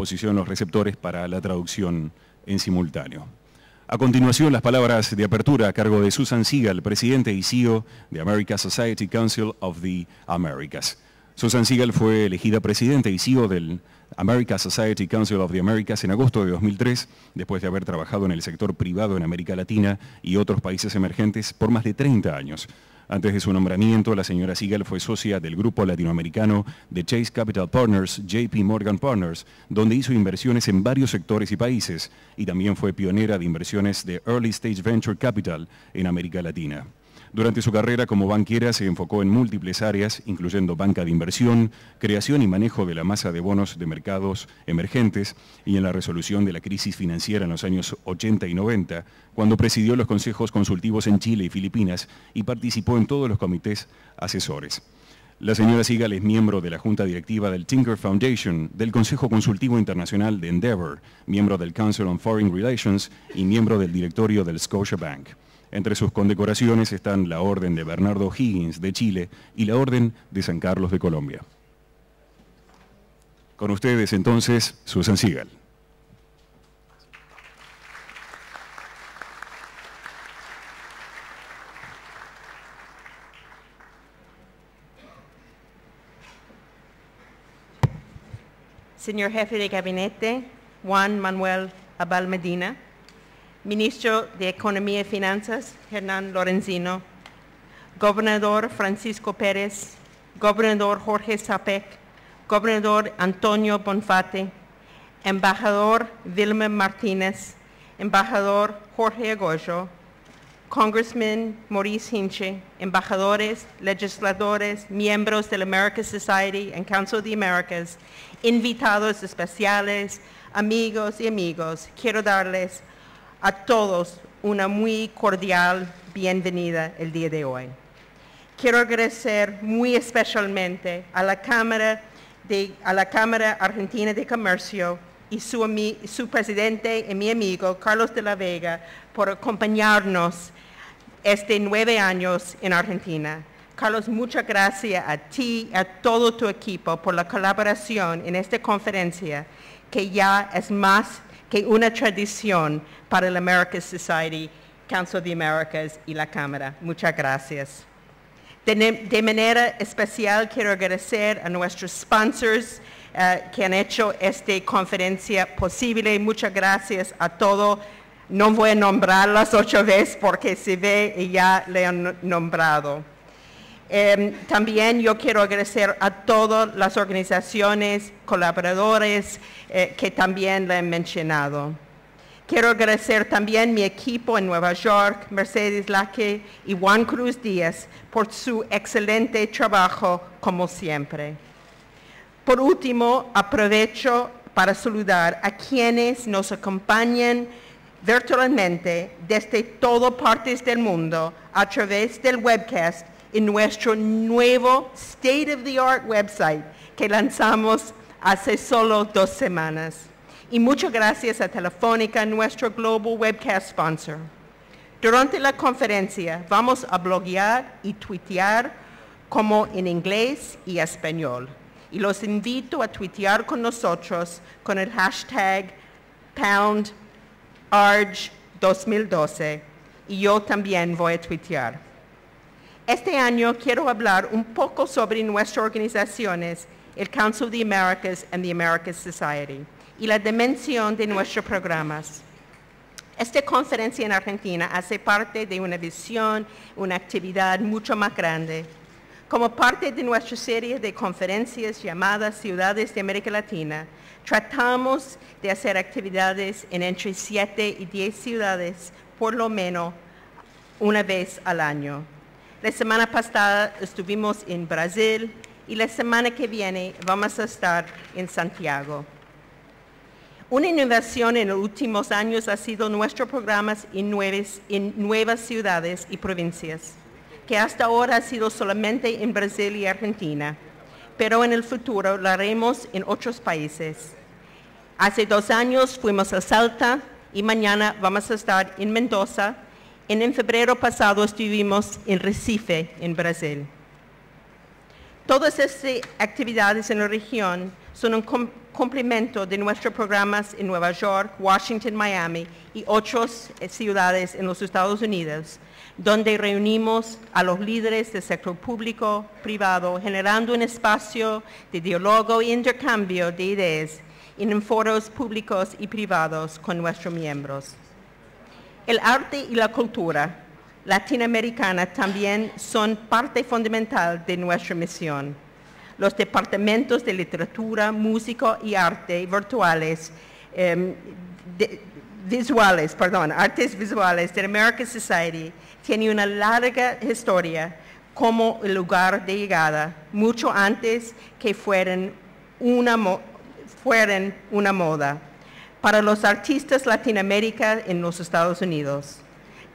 posición los receptores para la traducción en simultáneo. A continuación, las palabras de apertura a cargo de Susan Siegel, presidente y CEO de American Society Council of the Americas. Susan Siegel fue elegida presidente y CEO del American Society Council of the Americas en agosto de 2003, después de haber trabajado en el sector privado en América Latina y otros países emergentes por más de 30 años. Antes de su nombramiento, la señora Siegel fue socia del grupo latinoamericano de Chase Capital Partners, JP Morgan Partners, donde hizo inversiones en varios sectores y países, y también fue pionera de inversiones de Early Stage Venture Capital en América Latina. Durante su carrera como banquera se enfocó en múltiples áreas, incluyendo banca de inversión, creación y manejo de la masa de bonos de mercados emergentes y en la resolución de la crisis financiera en los años 80 y 90, cuando presidió los consejos consultivos en Chile y Filipinas y participó en todos los comités asesores. La señora Sigal es miembro de la Junta Directiva del Tinker Foundation, del Consejo Consultivo Internacional de Endeavor, miembro del Council on Foreign Relations y miembro del directorio del Scotiabank. Entre sus condecoraciones están la Orden de Bernardo Higgins de Chile y la Orden de San Carlos de Colombia. Con ustedes entonces, Susan Sigal. Señor Jefe de Gabinete, Juan Manuel Abal Medina, Ministro de Economía y Finanzas, Hernán Lorenzino, Gobernador Francisco Pérez, Gobernador Jorge Zapek, Gobernador Antonio Bonfate, Embajador Vilma Martínez, Embajador Jorge Agoyo, Congressman Maurice Hinche, embajadores, legisladores, miembros del American Society and Council of the Americas, invitados especiales, amigos y amigos, quiero darles a todos una muy cordial bienvenida el día de hoy. Quiero agradecer muy especialmente a la Cámara, Argentina de Comercio y su, su presidente y mi amigo Carlos de la Vega por acompañarnos este nueve años en Argentina. Carlos, muchas gracias a ti a todo tu equipo por la colaboración en esta conferencia que ya es más que una tradición para el American Society, Council of the Americas y la Cámara. Muchas gracias. De, manera especial quiero agradecer a nuestros sponsors eh, que han hecho esta conferencia posible. Muchas gracias a todos. No voy a nombrarlas ocho veces porque se ve y ya le han nombrado. Em, también yo quiero agradecer a todas las organizaciones, colaboradores eh, que también le han mencionado. Quiero agradecer también a mi equipo en Nueva York, Mercedes Laque y Juan Cruz Díaz, por su excelente trabajo como siempre. Por último, aprovecho para saludar a quienes nos acompañan virtualmente desde todas partes del mundo a través del webcast en nuestro nuevo State of the Art website que lanzamos hace solo dos semanas. Y muchas gracias a Telefónica, nuestro Global Webcast sponsor. Durante la conferencia vamos a bloguear y tuitear como en inglés y español. Y los invito a tuitear con nosotros con el hashtag PoundArge2012 y yo también voy a tuitear. Este año quiero hablar un poco sobre nuestras organizaciones, el Council of the Americas and the Americas Society, y la dimensión de nuestros programas. Esta conferencia en Argentina hace parte de una visión, una actividad mucho más grande. Como parte de nuestra serie de conferencias llamadas Ciudades de América Latina, tratamos de hacer actividades en entre 7 y 10 ciudades por lo menos una vez al año. La semana pasada estuvimos en Brasil y la semana que viene vamos a estar en Santiago. Una innovación en los últimos años ha sido nuestros programas en nuevas, en nuevas ciudades y provincias, que hasta ahora ha sido solamente en Brasil y Argentina, pero en el futuro lo haremos en otros países. Hace dos años fuimos a Salta y mañana vamos a estar en Mendoza en, febrero pasado estuvimos en Recife, en Brasil. Todas estas actividades en la región son un complemento de nuestros programas en Nueva York, Washington, Miami y otras eh, ciudades en los Estados Unidos, donde reunimos a los líderes del sector público, privado, generando un espacio de diálogo e intercambio de ideas en foros públicos y privados con nuestros miembros. El arte y la cultura latinoamericana también son parte fundamental de nuestra misión. Los departamentos de literatura, música y arte virtuales, em, visuales, perdón, artes visuales de American Society tienen una larga historia como el lugar de llegada, mucho antes que fueran una, fueran una moda para los artistas latinoamericanos en los Estados Unidos.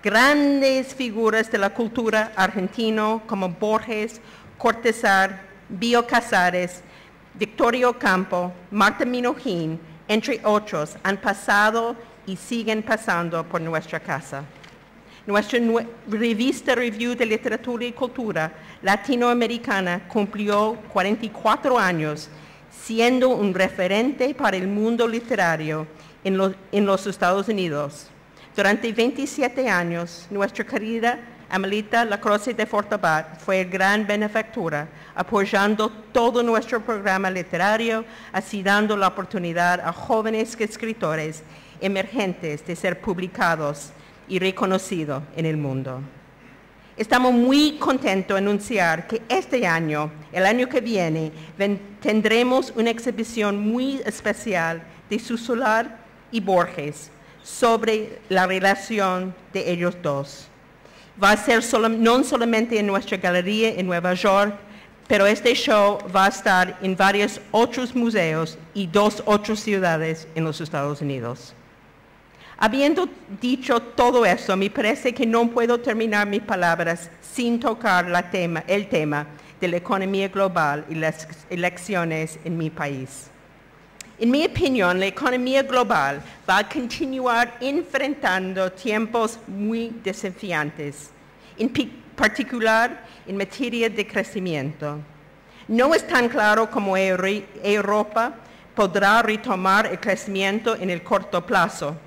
Grandes figuras de la cultura argentino como Borges, Cortázar, Bio Casares, Victorio Campo, Marta Minujín, entre otros, han pasado y siguen pasando por nuestra casa. Nuestra revista Review de Literatura y Cultura Latinoamericana cumplió 44 años siendo un referente para el mundo literario en los, Estados Unidos. Durante 27 años, nuestra querida Amelita Lacroce de Fortabat fue gran benefactora, apoyando todo nuestro programa literario, así dando la oportunidad a jóvenes escritores emergentes de ser publicados y reconocidos en el mundo. Estamos muy contentos de anunciar que este año, el año que viene, tendremos una exhibición muy especial de Susular y Borges sobre la relación de ellos dos. Va a ser no solamente en nuestra galería en Nueva York, pero este show va a estar en varios otros museos y dos otras ciudades en los Estados Unidos. Habiendo dicho todo eso, me parece que no puedo terminar mis palabras sin tocar el tema de la economía global y las elecciones en mi país. En mi opinión, la economía global va a continuar enfrentando tiempos muy desafiantes, en particular en materia de crecimiento. No es tan claro cómo Europa podrá retomar el crecimiento en el corto plazo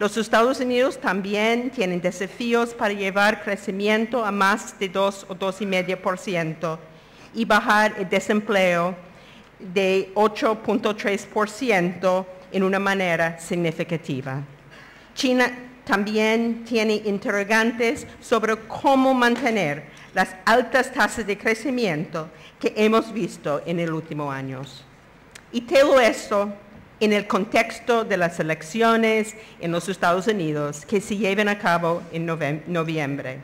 los Estados Unidos también tienen desafíos para llevar crecimiento a más de 2 o 2,5% y bajar el desempleo de 8.3% en una manera significativa. China también tiene interrogantes sobre cómo mantener las altas tasas de crecimiento que hemos visto en el último año. Y todo esto en el contexto de las elecciones en los Estados Unidos que se lleven a cabo en noviembre.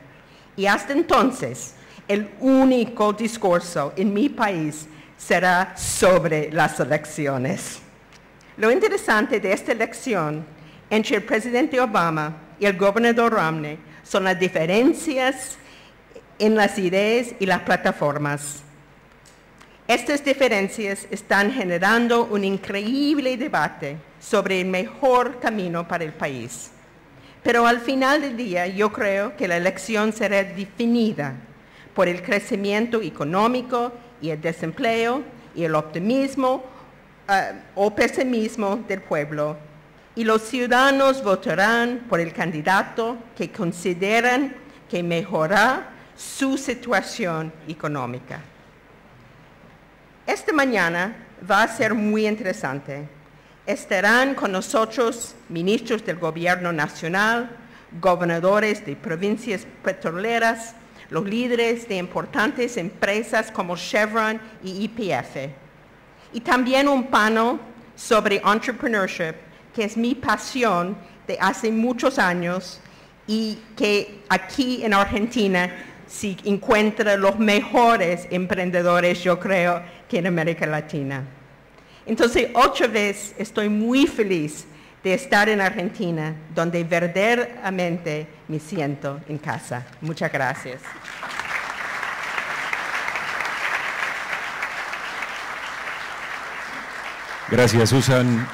Y hasta entonces, el único discurso en mi país será sobre las elecciones. Lo interesante de esta elección entre el presidente Obama y el gobernador Romney son las diferencias en las ideas y las plataformas. Estas diferencias están generando un increíble debate sobre el mejor camino para el país. Pero al final del día yo creo que la elección será definida por el crecimiento económico y el desempleo y el optimismo eh, o pesimismo del pueblo. Y los ciudadanos votarán por el candidato que consideran que mejorará su situación económica. Esta mañana va a ser muy interesante. Estarán con nosotros ministros del gobierno nacional, gobernadores de provincias petroleras, los líderes de importantes empresas como Chevron y EPF. Y también un panel sobre entrepreneurship, que es mi pasión de hace muchos años y que aquí en Argentina se encuentra los mejores emprendedores, yo creo, que en América Latina. Entonces, otra vez estoy muy feliz de estar en Argentina, donde verdaderamente me siento en casa. Muchas gracias. Gracias, Susan.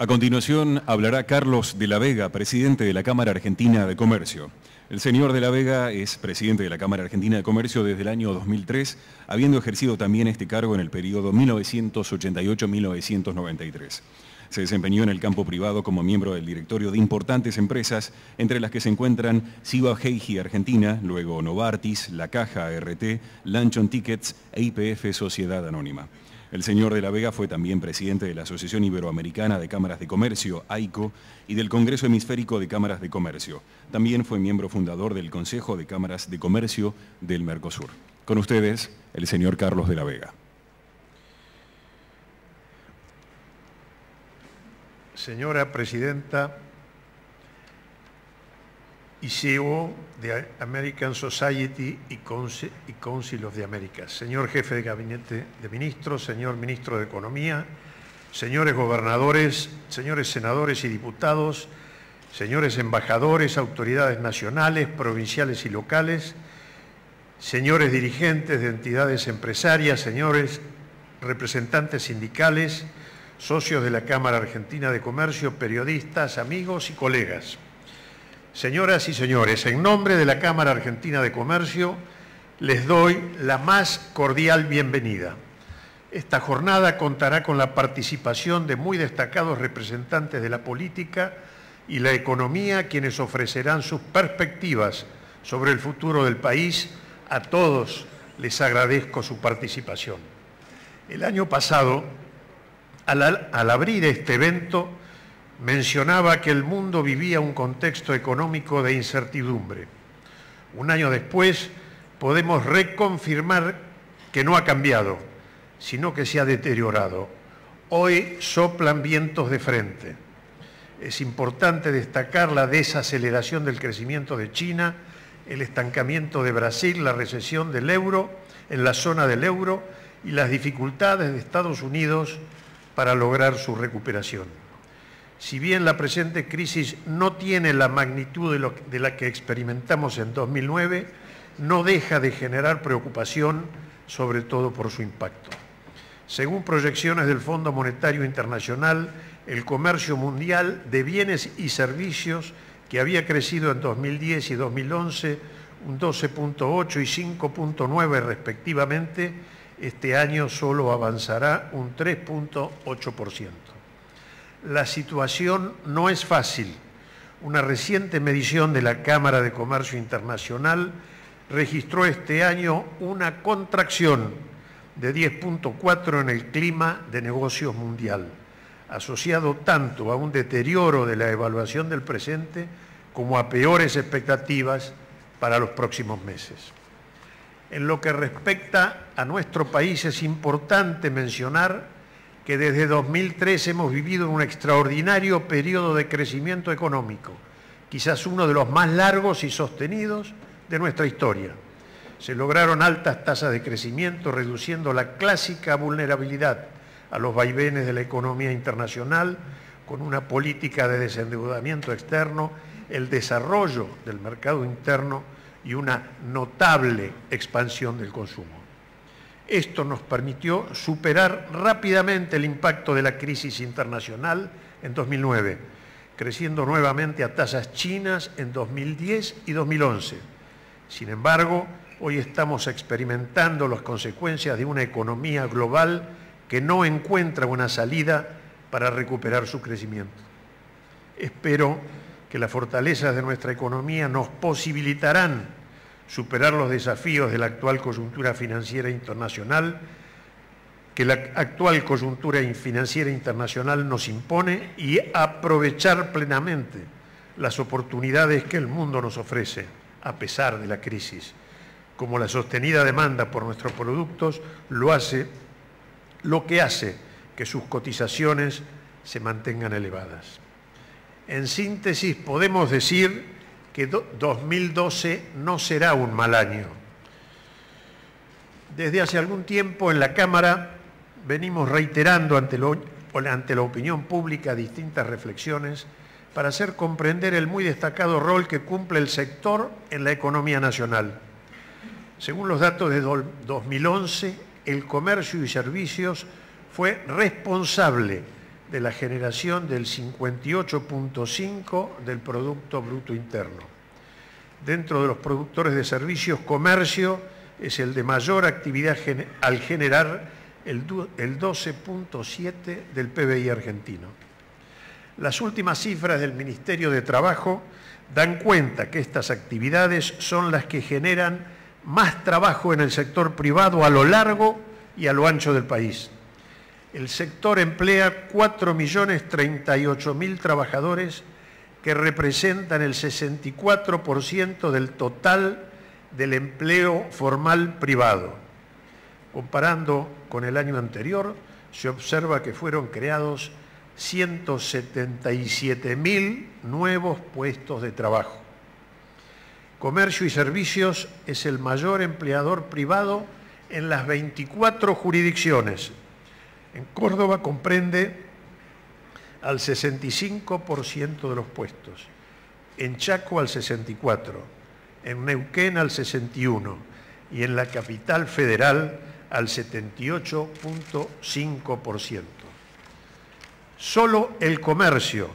A continuación hablará Carlos de la Vega, presidente de la Cámara Argentina de Comercio. El señor de la Vega es presidente de la Cámara Argentina de Comercio desde el año 2003, habiendo ejercido también este cargo en el periodo 1988-1993. Se desempeñó en el campo privado como miembro del directorio de importantes empresas, entre las que se encuentran Siva Heiji Argentina, luego Novartis, La Caja ART, Lanchon Tickets e IPF Sociedad Anónima. El señor de la Vega fue también presidente de la Asociación Iberoamericana de Cámaras de Comercio, AICO, y del Congreso Hemisférico de Cámaras de Comercio. También fue miembro fundador del Consejo de Cámaras de Comercio del Mercosur. Con ustedes, el señor Carlos de la Vega. Señora Presidenta y CEO de American Society y Council of the Americas, señor Jefe de Gabinete de Ministros, señor Ministro de Economía, señores gobernadores, señores senadores y diputados, señores embajadores, autoridades nacionales, provinciales y locales, señores dirigentes de entidades empresarias, señores representantes sindicales, socios de la Cámara Argentina de Comercio, periodistas, amigos y colegas. Señoras y señores, en nombre de la Cámara Argentina de Comercio, les doy la más cordial bienvenida. Esta jornada contará con la participación de muy destacados representantes de la política y la economía, quienes ofrecerán sus perspectivas sobre el futuro del país. A todos les agradezco su participación. El año pasado, al, abrir este evento, mencionaba que el mundo vivía un contexto económico de incertidumbre. Un año después podemos reconfirmar que no ha cambiado, sino que se ha deteriorado. Hoy soplan vientos de frente. Es importante destacar la desaceleración del crecimiento de China, el estancamiento de Brasil, la recesión del euro en la zona del euro y las dificultades de Estados Unidos para lograr su recuperación. Si bien la presente crisis no tiene la magnitud de, la que experimentamos en 2009, no deja de generar preocupación, sobre todo por su impacto. Según proyecciones del Fondo Monetario Internacional, el comercio mundial de bienes y servicios, que había crecido en 2010 y 2011 un 12.8 y 5.9 respectivamente, este año solo avanzará un 3.8%. La situación no es fácil. Una reciente medición de la Cámara de Comercio Internacional registró este año una contracción de 10.4 en el clima de negocios mundial, asociado tanto a un deterioro de la evaluación del presente como a peores expectativas para los próximos meses. En lo que respecta a nuestro país es importante mencionar que desde 2003 hemos vivido un extraordinario periodo de crecimiento económico, quizás uno de los más largos y sostenidos de nuestra historia. Se lograron altas tasas de crecimiento, reduciendo la clásica vulnerabilidad a los vaivenes de la economía internacional, con una política de desendeudamiento externo, el desarrollo del mercado interno y una notable expansión del consumo. Esto nos permitió superar rápidamente el impacto de la crisis internacional en 2009, creciendo nuevamente a tasas chinas en 2010 y 2011. Sin embargo, hoy estamos experimentando las consecuencias de una economía global que no encuentra una salida para recuperar su crecimiento. Espero que las fortalezas de nuestra economía nos posibilitarán superar los desafíos de la actual coyuntura financiera internacional que la actual coyuntura financiera internacional nos impone y aprovechar plenamente las oportunidades que el mundo nos ofrece a pesar de la crisis, como la sostenida demanda por nuestros productos lo hace, lo que hace que sus cotizaciones se mantengan elevadas. En síntesis, podemos decir que 2012 no será un mal año. Desde hace algún tiempo en la Cámara venimos reiterando ante, ante la opinión pública distintas reflexiones para hacer comprender el muy destacado rol que cumple el sector en la economía nacional. Según los datos de 2011, el comercio y servicios fue responsable de la generación del 58.5 del Producto Bruto Interno. Dentro de los productores de servicios, comercio es el de mayor actividad al generar el 12.7 del PBI argentino. Las últimas cifras del Ministerio de Trabajo dan cuenta que estas actividades son las que generan más trabajo en el sector privado a lo largo y a lo ancho del país. El sector emplea 4.038.000 trabajadores que representan el 64% del total del empleo formal privado. Comparando con el año anterior, se observa que fueron creados 177.000 nuevos puestos de trabajo. Comercio y Servicios es el mayor empleador privado en las 24 jurisdicciones. En Córdoba comprende al 65% de los puestos, en Chaco al 64%, en Neuquén al 61% y en la capital federal al 78.5%. Solo el comercio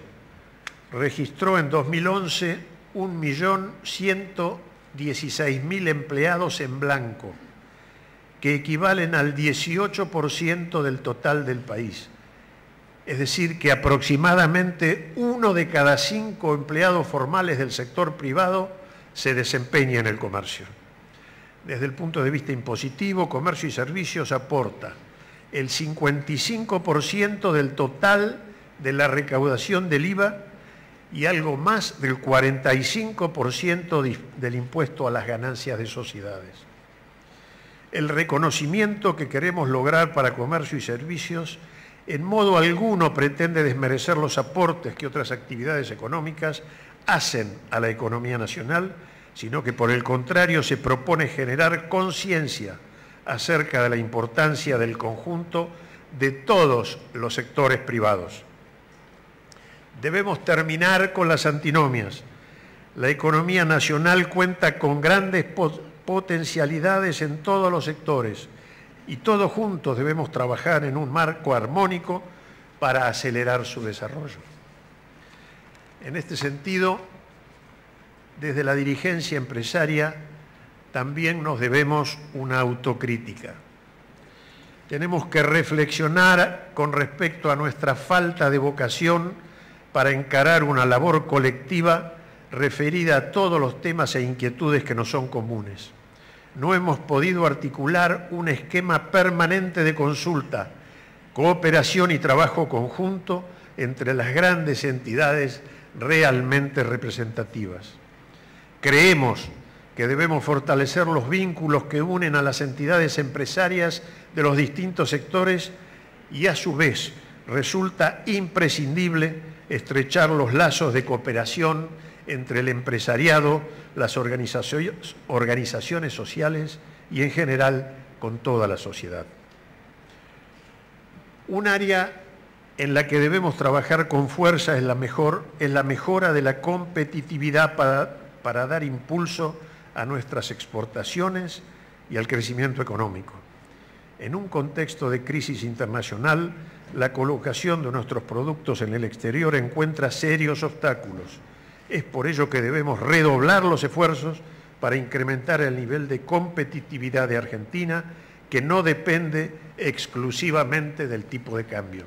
registró en 2011 1.116.000 empleados en blanco, que equivalen al 18% del total del país. Es decir, que aproximadamente uno de cada cinco empleados formales del sector privado se desempeña en el comercio. Desde el punto de vista impositivo, comercio y servicios aporta el 55% del total de la recaudación del IVA y algo más del 45% del impuesto a las ganancias de sociedades. El reconocimiento que queremos lograr para comercio y servicios en modo alguno pretende desmerecer los aportes que otras actividades económicas hacen a la economía nacional, sino que por el contrario se propone generar conciencia acerca de la importancia del conjunto de todos los sectores privados. Debemos terminar con las antinomias. La economía nacional cuenta con grandes potencialidades en todos los sectores y todos juntos debemos trabajar en un marco armónico para acelerar su desarrollo. En este sentido, desde la dirigencia empresaria también nos debemos una autocrítica. Tenemos que reflexionar con respecto a nuestra falta de vocación para encarar una labor colectiva referida a todos los temas e inquietudes que nos son comunes. No hemos podido articular un esquema permanente de consulta, cooperación y trabajo conjunto entre las grandes entidades realmente representativas. Creemos que debemos fortalecer los vínculos que unen a las entidades empresarias de los distintos sectores y a su vez resulta imprescindible estrechar los lazos de cooperación entre el empresariado, las organizaciones sociales y en general con toda la sociedad. Un área en la que debemos trabajar con fuerza es la, mejora de la competitividad para dar impulso a nuestras exportaciones y al crecimiento económico. En un contexto de crisis internacional, la colocación de nuestros productos en el exterior encuentra serios obstáculos. Es por ello que debemos redoblar los esfuerzos para incrementar el nivel de competitividad de Argentina, que no depende exclusivamente del tipo de cambio.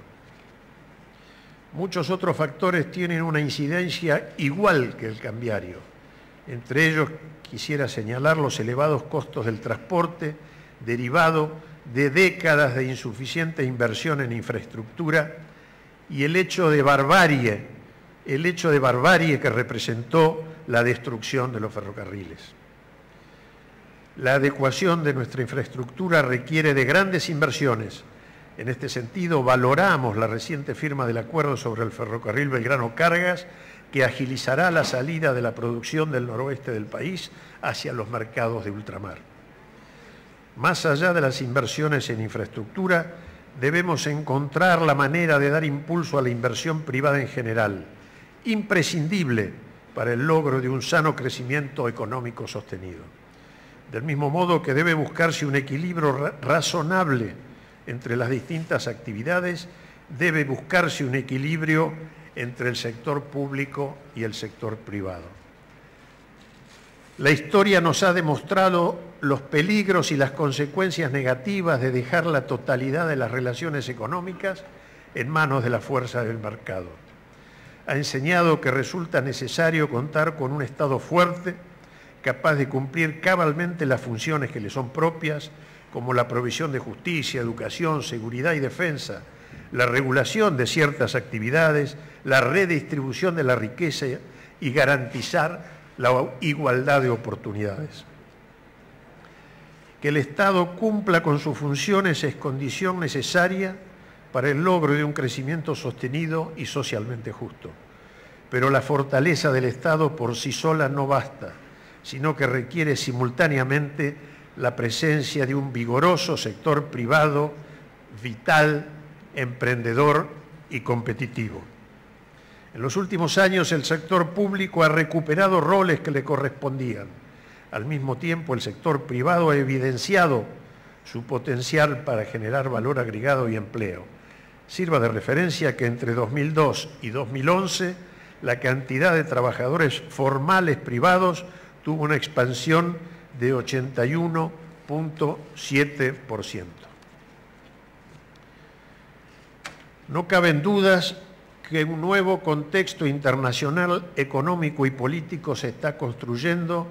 Muchos otros factores tienen una incidencia igual que el cambiario. Entre ellos quisiera señalar los elevados costos del transporte derivado de décadas de insuficiente inversión en infraestructura y el hecho de barbarie, el hecho de barbarie que representó la destrucción de los ferrocarriles. La adecuación de nuestra infraestructura requiere de grandes inversiones. En este sentido, valoramos la reciente firma del acuerdo sobre el ferrocarril Belgrano Cargas que agilizará la salida de la producción del noroeste del país hacia los mercados de ultramar. Más allá de las inversiones en infraestructura, debemos encontrar la manera de dar impulso a la inversión privada en general, imprescindible para el logro de un sano crecimiento económico sostenido. Del mismo modo que debe buscarse un equilibrio razonable entre las distintas actividades, debe buscarse un equilibrio entre el sector público y el sector privado. La historia nos ha demostrado los peligros y las consecuencias negativas de dejar la totalidad de las relaciones económicas en manos de la fuerza del mercado. Ha enseñado que resulta necesario contar con un Estado fuerte, capaz de cumplir cabalmente las funciones que le son propias, como la provisión de justicia, educación, seguridad y defensa, la regulación de ciertas actividades, la redistribución de la riqueza y garantizar la igualdad de oportunidades. Que el Estado cumpla con sus funciones es condición necesaria para el logro de un crecimiento sostenido y socialmente justo. Pero la fortaleza del Estado por sí sola no basta, sino que requiere simultáneamente la presencia de un vigoroso sector privado, vital, emprendedor y competitivo. En los últimos años el sector público ha recuperado roles que le correspondían. Al mismo tiempo el sector privado ha evidenciado su potencial para generar valor agregado y empleo. Sirva de referencia que entre 2002 y 2011 la cantidad de trabajadores formales privados tuvo una expansión de 81.7%. No caben dudas que un nuevo contexto internacional económico y político se está construyendo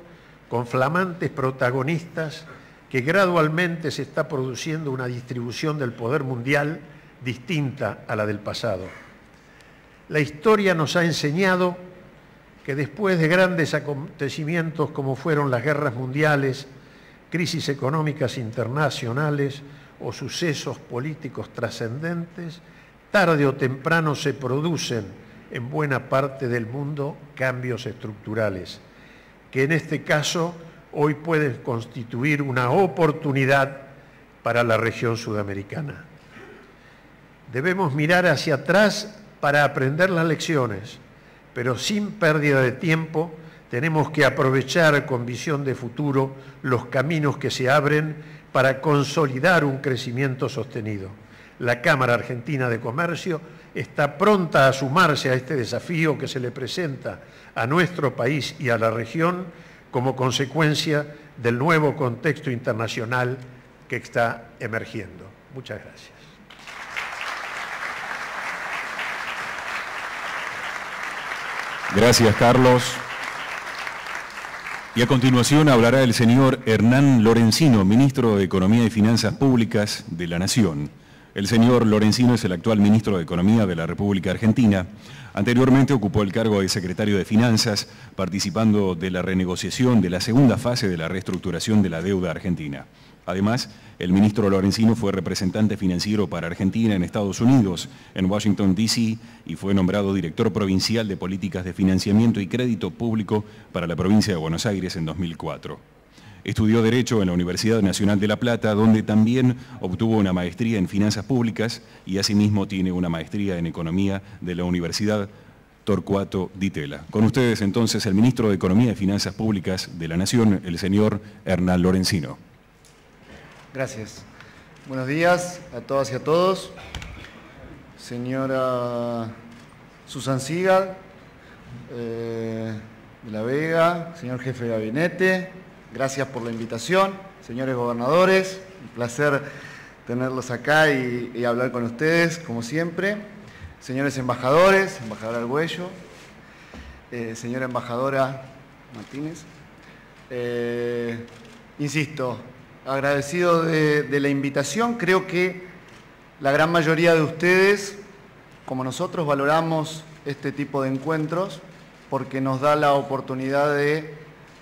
con flamantes protagonistas que gradualmente se está produciendo una distribución del poder mundial distinta a la del pasado. La historia nos ha enseñado que después de grandes acontecimientos como fueron las guerras mundiales, crisis económicas internacionales o sucesos políticos trascendentes, tarde o temprano se producen en buena parte del mundo cambios estructurales, que en este caso hoy pueden constituir una oportunidad para la región sudamericana. Debemos mirar hacia atrás para aprender las lecciones, pero sin pérdida de tiempo tenemos que aprovechar con visión de futuro los caminos que se abren para consolidar un crecimiento sostenido la Cámara Argentina de Comercio está pronta a sumarse a este desafío que se le presenta a nuestro país y a la región como consecuencia del nuevo contexto internacional que está emergiendo. Muchas gracias. Gracias, Carlos. Y a continuación hablará el señor Hernán Lorenzino, ministro de Economía y Finanzas Públicas de la Nación. El señor Lorenzino es el actual ministro de Economía de la República Argentina. Anteriormente ocupó el cargo de secretario de Finanzas, participando de la renegociación de la segunda fase de la reestructuración de la deuda argentina. Además, el ministro Lorenzino fue representante financiero para Argentina en Estados Unidos, en Washington, D.C., y fue nombrado director provincial de políticas de financiamiento y crédito público para la provincia de Buenos Aires en 2004. Estudió Derecho en la Universidad Nacional de La Plata, donde también obtuvo una maestría en Finanzas Públicas y asimismo tiene una maestría en Economía de la Universidad Torcuato Di Tella. Con ustedes entonces el ministro de Economía y Finanzas Públicas de la Nación, el señor Hernán Lorenzino. Gracias. Buenos días a todas y a todos. Señora Susan Sigal, eh, de La Vega, señor jefe de gabinete, Gracias por la invitación, señores gobernadores, un placer tenerlos acá y, hablar con ustedes, como siempre. Señores embajadores, embajadora Arguello, eh, señora embajadora Martínez. Eh, insisto, agradecido de, la invitación, creo que la gran mayoría de ustedes, como nosotros, valoramos este tipo de encuentros porque nos da la oportunidad de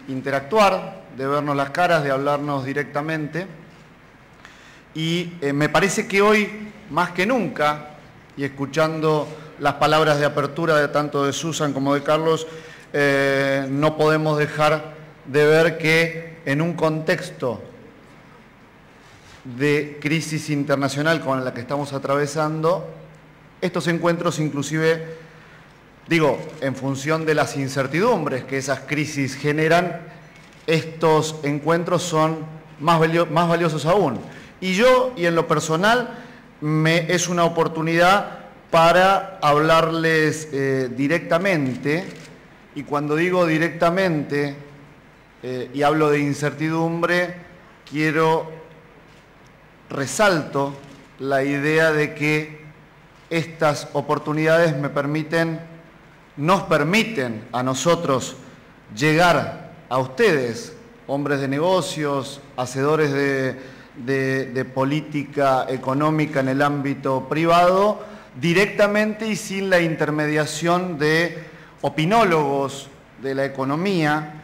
interactuar, de vernos las caras, de hablarnos directamente. Y eh, me parece que hoy, más que nunca, y escuchando las palabras de apertura de tanto de Susan como de Carlos, eh, no podemos dejar de ver que en un contexto de crisis internacional con la que estamos atravesando, estos encuentros inclusive, digo, en función de las incertidumbres que esas crisis generan, estos encuentros son más, más valiosos aún. Y yo, y en lo personal, me, es una oportunidad para hablarles eh, directamente, y cuando digo directamente, eh, y hablo de incertidumbre, quiero, resalto la idea de que estas oportunidades me permiten, nos permiten a nosotros llegar a ustedes, hombres de negocios, hacedores de, política económica en el ámbito privado, directamente y sin la intermediación de opinólogos de la economía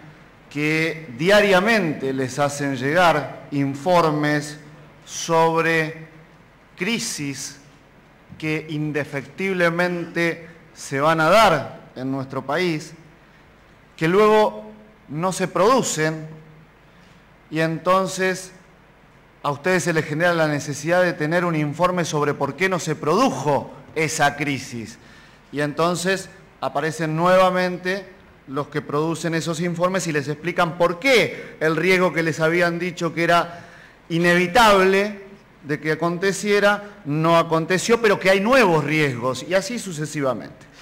que diariamente les hacen llegar informes sobre crisis que indefectiblemente se van a dar en nuestro país, que luego no se producen y entonces a ustedes se les genera la necesidad de tener un informe sobre por qué no se produjo esa crisis. Y entonces aparecen nuevamente los que producen esos informes y les explican por qué el riesgo que les habían dicho que era inevitable de que aconteciera no aconteció, pero que hay nuevos riesgos y así sucesivamente.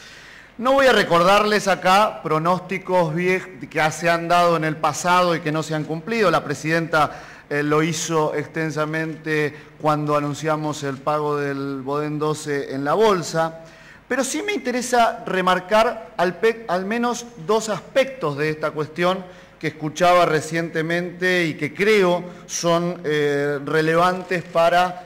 No voy a recordarles acá pronósticos que se han dado en el pasado y que no se han cumplido. La presidenta eh, lo hizo extensamente cuando anunciamos el pago del Bodén 12 en la bolsa. Pero sí me interesa remarcar al, menos dos aspectos de esta cuestión que escuchaba recientemente y que creo son eh, relevantes para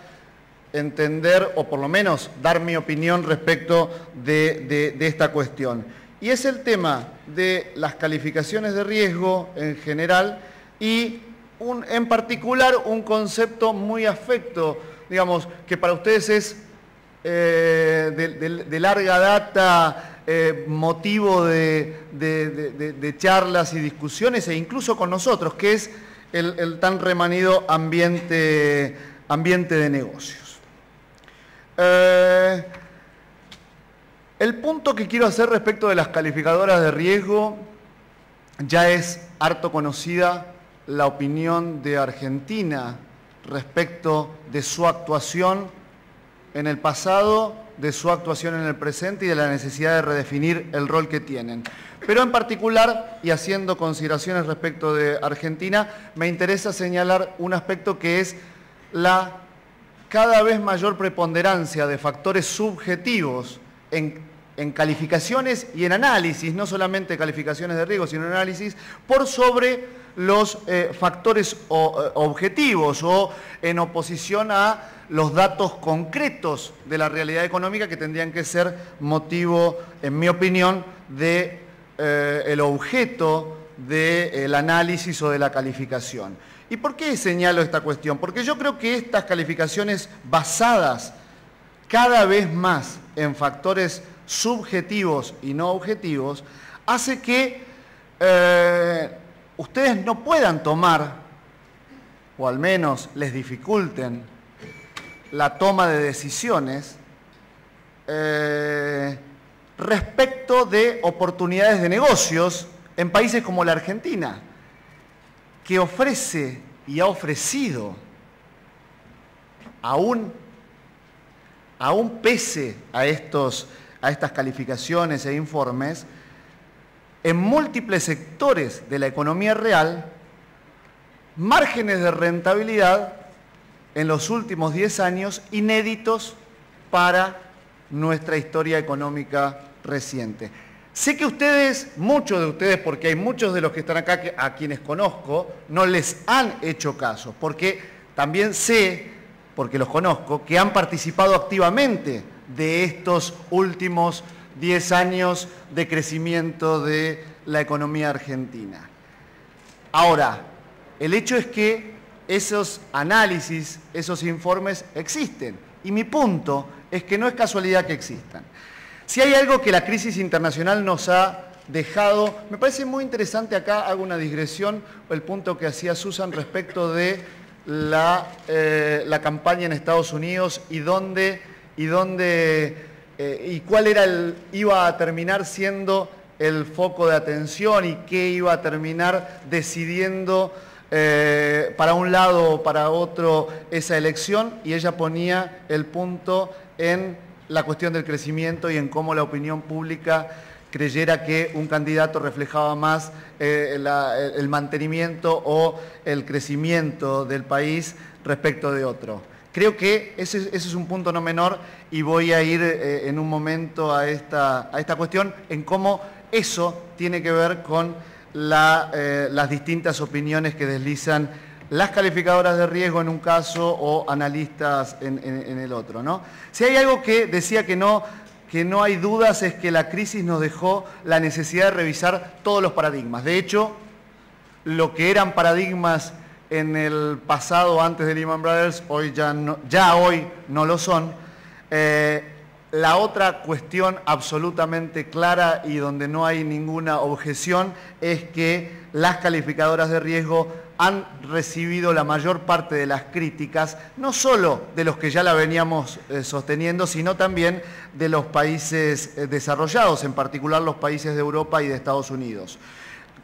entender o por lo menos dar mi opinión respecto de, esta cuestión. Y es el tema de las calificaciones de riesgo en general y en particular un concepto muy afecto, digamos, que para ustedes es eh, de, larga data eh, motivo de, charlas y discusiones e incluso con nosotros, que es el, tan remanido ambiente, ambiente de negocios. Eh, el punto que quiero hacer respecto de las calificadoras de riesgo ya es harto conocida la opinión de Argentina respecto de su actuación en el pasado, de su actuación en el presente y de la necesidad de redefinir el rol que tienen. Pero en particular, y haciendo consideraciones respecto de Argentina, me interesa señalar un aspecto que es la cada vez mayor preponderancia de factores subjetivos en, calificaciones y en análisis, no solamente calificaciones de riesgo, sino análisis, por sobre los eh, factores eh, objetivos o en oposición a los datos concretos de la realidad económica que tendrían que ser motivo, en mi opinión, del de, eh, objeto del análisis o de la calificación. ¿Y por qué señalo esta cuestión? Porque yo creo que estas calificaciones basadas cada vez más en factores subjetivos y no objetivos, hace que eh, ustedes no puedan tomar, o al menos les dificulten, la toma de decisiones eh, respecto de oportunidades de negocios en países como la Argentina, que ofrece y ha ofrecido, aún, aún pese a, estos, a estas calificaciones e informes, en múltiples sectores de la economía real, márgenes de rentabilidad en los últimos 10 años inéditos para nuestra historia económica reciente. Sé que ustedes, muchos de ustedes, porque hay muchos de los que están acá a quienes conozco, no les han hecho caso, porque también sé, porque los conozco, que han participado activamente de estos últimos 10 años de crecimiento de la economía argentina. Ahora, el hecho es que esos análisis, esos informes existen. Y mi punto es que no es casualidad que existan. Si hay algo que la crisis internacional nos ha dejado, me parece muy interesante acá, hago una digresión, el punto que hacía Susan respecto de la, eh, campaña en Estados Unidos y dónde, y dónde eh, y cuál era el, iba a terminar siendo el foco de atención y qué iba a terminar decidiendo eh, para un lado o para otro esa elección y ella ponía el punto en la cuestión del crecimiento y en cómo la opinión pública creyera que un candidato reflejaba más eh, el mantenimiento o el crecimiento del país respecto de otro. Creo que ese, es un punto no menor y voy a ir eh, en un momento a esta, a esta cuestión en cómo eso tiene que ver con eh, las distintas opiniones que deslizan las calificadoras de riesgo en un caso o analistas en, el otro. ¿no? Si hay algo que decía que no, que no hay dudas es que la crisis nos dejó la necesidad de revisar todos los paradigmas. De hecho, lo que eran paradigmas en el pasado antes de Lehman Brothers, hoy ya, ya hoy no lo son. Eh, la otra cuestión absolutamente clara y donde no hay ninguna objeción es que las calificadoras de riesgo han recibido la mayor parte de las críticas, no solo de los que ya la veníamos eh, sosteniendo, sino también de los países eh, desarrollados, en particular los países de Europa y de Estados Unidos.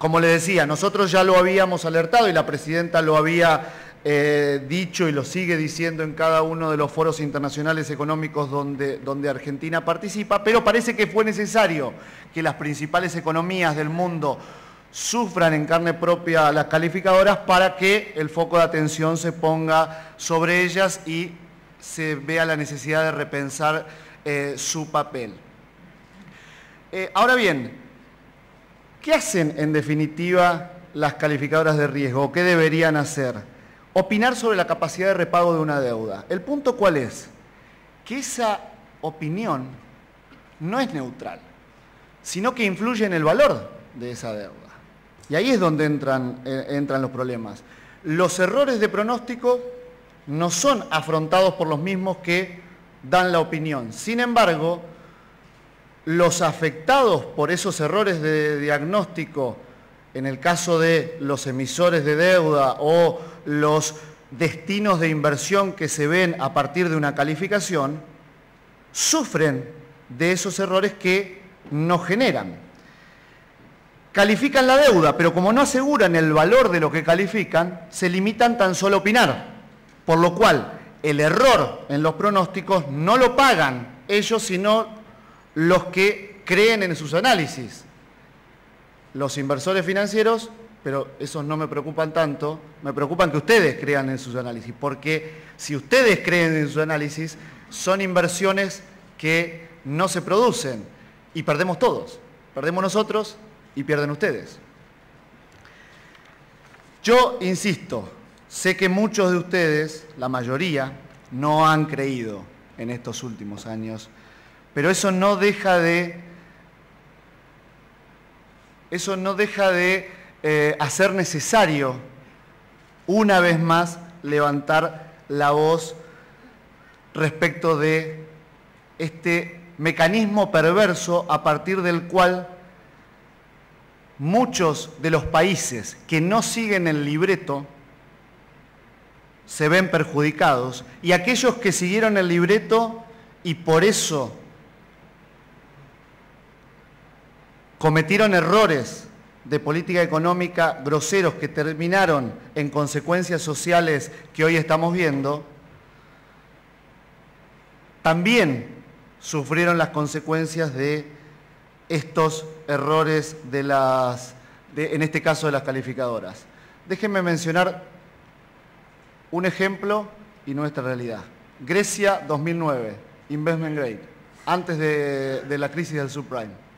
Como le decía, nosotros ya lo habíamos alertado y la presidenta lo había eh, dicho y lo sigue diciendo en cada uno de los foros internacionales económicos donde, Argentina participa, pero parece que fue necesario que las principales economías del mundo sufran en carne propia las calificadoras para que el foco de atención se ponga sobre ellas y se vea la necesidad de repensar eh, su papel. Eh, ahora bien, ¿qué hacen en definitiva las calificadoras de riesgo? ¿Qué deberían hacer? opinar sobre la capacidad de repago de una deuda. ¿El punto cuál es? Que esa opinión no es neutral, sino que influye en el valor de esa deuda. Y ahí es donde entran, eh, entran los problemas. Los errores de pronóstico no son afrontados por los mismos que dan la opinión. Sin embargo, los afectados por esos errores de diagnóstico en el caso de los emisores de deuda o los destinos de inversión que se ven a partir de una calificación, sufren de esos errores que no generan. Califican la deuda, pero como no aseguran el valor de lo que califican, se limitan tan solo a opinar, por lo cual el error en los pronósticos no lo pagan ellos, sino los que creen en sus análisis los inversores financieros, pero esos no me preocupan tanto, me preocupan que ustedes crean en sus análisis, porque si ustedes creen en sus análisis, son inversiones que no se producen y perdemos todos. Perdemos nosotros y pierden ustedes. Yo insisto, sé que muchos de ustedes, la mayoría, no han creído en estos últimos años, pero eso no deja de eso no deja de eh, hacer necesario una vez más levantar la voz respecto de este mecanismo perverso a partir del cual muchos de los países que no siguen el libreto se ven perjudicados. Y aquellos que siguieron el libreto y por eso cometieron errores de política económica groseros que terminaron en consecuencias sociales que hoy estamos viendo, también sufrieron las consecuencias de estos errores de las, en este caso de las calificadoras. Déjenme mencionar un ejemplo y nuestra realidad. Grecia 2009, Investment Grade, antes de, de la crisis del subprime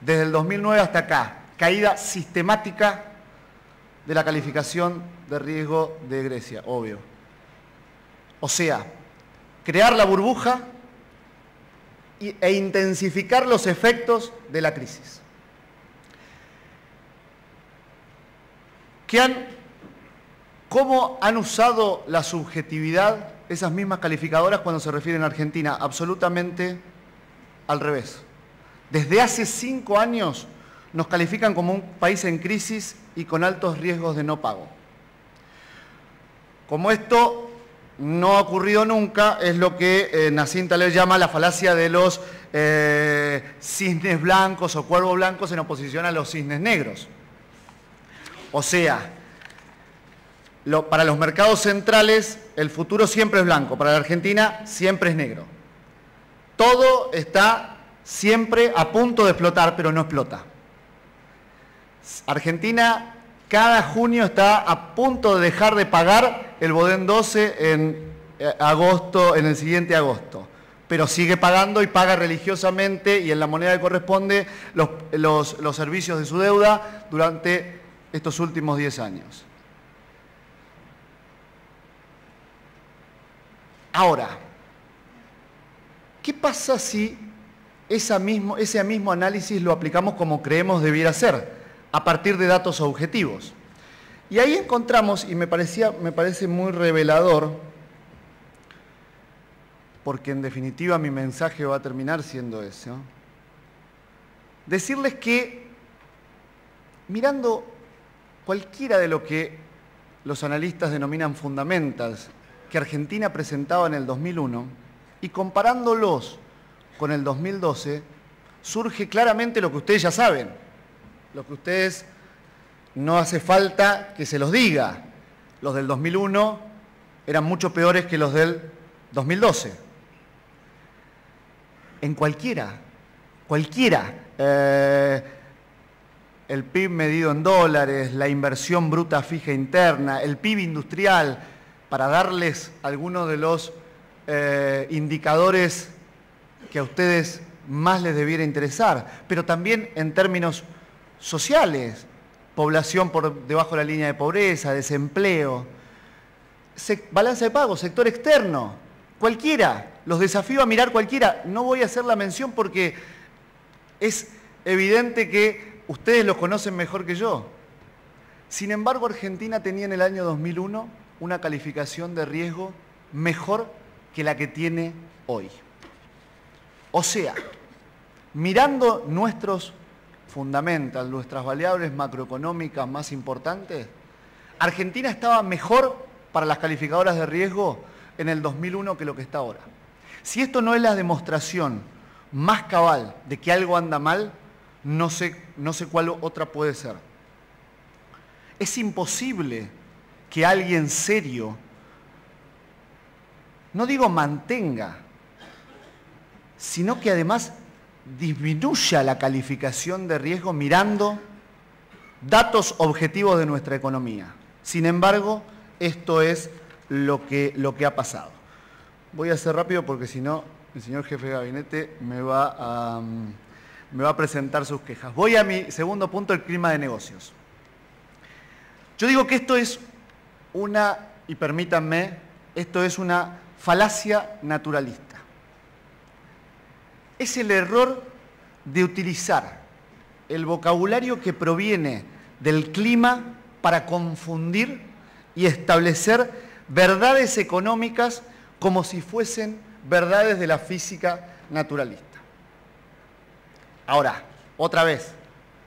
desde el 2009 hasta acá, caída sistemática de la calificación de riesgo de Grecia, obvio. O sea, crear la burbuja e intensificar los efectos de la crisis. ¿Cómo han usado la subjetividad esas mismas calificadoras cuando se refieren a Argentina? Absolutamente al revés. Desde hace cinco años nos califican como un país en crisis y con altos riesgos de no pago. Como esto no ha ocurrido nunca, es lo que eh, Nassim llama la falacia de los eh, cisnes blancos o cuervos blancos en oposición a los cisnes negros. O sea, para los mercados centrales el futuro siempre es blanco, para la Argentina siempre es negro. Todo está siempre a punto de explotar, pero no explota. Argentina cada junio está a punto de dejar de pagar el Bodén 12 en eh, agosto, en el siguiente agosto. Pero sigue pagando y paga religiosamente y en la moneda que corresponde los, los servicios de su deuda durante estos últimos 10 años. Ahora, ¿qué pasa si mismo, ese mismo análisis lo aplicamos como creemos debiera ser, a partir de datos objetivos? Y ahí encontramos, y me, parecía, me parece muy revelador, porque en definitiva mi mensaje va a terminar siendo eso, decirles que mirando cualquiera de lo que los analistas denominan fundamentals que Argentina presentaba en el 2001 y comparándolos con el 2012, surge claramente lo que ustedes ya saben, lo que ustedes no hace falta que se los diga. Los del 2001 eran mucho peores que los del 2012. En cualquiera, cualquiera. Eh, el PIB medido en dólares, la inversión bruta fija interna, el PIB industrial, para darles algunos de los eh, indicadores que a ustedes más les debiera interesar, pero también en términos sociales, población por debajo de la línea de pobreza, desempleo, balanza de pago, sector externo, cualquiera, los desafío a mirar cualquiera. No voy a hacer la mención porque es evidente que ustedes los conocen mejor que yo. Sin embargo, Argentina tenía en el año 2001 una calificación de riesgo mejor que la que tiene hoy. O sea, mirando nuestros fundamental, nuestras variables macroeconómicas más importantes, Argentina estaba mejor para las calificadoras de riesgo en el 2001 que lo que está ahora. Si esto no es la demostración más cabal de que algo anda mal, no sé, no sé cuál otra puede ser. Es imposible que alguien serio, no digo mantenga, sino que además disminuya la calificación de riesgo mirando datos objetivos de nuestra economía. Sin embargo, esto es lo que, lo que ha pasado. Voy a hacer rápido porque si no, el señor jefe de gabinete me va, mm, me va a presentar sus quejas. Voy a mi segundo punto, el clima de negocios. Yo digo que esto es una, y permítanme, esto es una falacia naturalista es el error de utilizar el vocabulario que proviene del clima para confundir y establecer verdades económicas como si fuesen verdades de la física naturalista. Ahora, otra vez,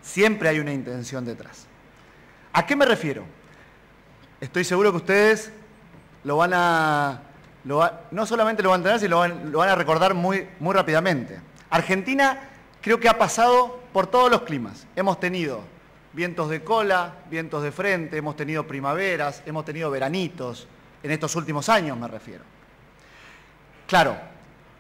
siempre hay una intención detrás. ¿A qué me refiero? Estoy seguro que ustedes lo van a no solamente lo van a tener, sino lo van, a recordar muy, muy rápidamente. Argentina creo que ha pasado por todos los climas. Hemos tenido vientos de cola, vientos de frente, hemos tenido primaveras, hemos tenido veranitos, en estos últimos años me refiero. Claro,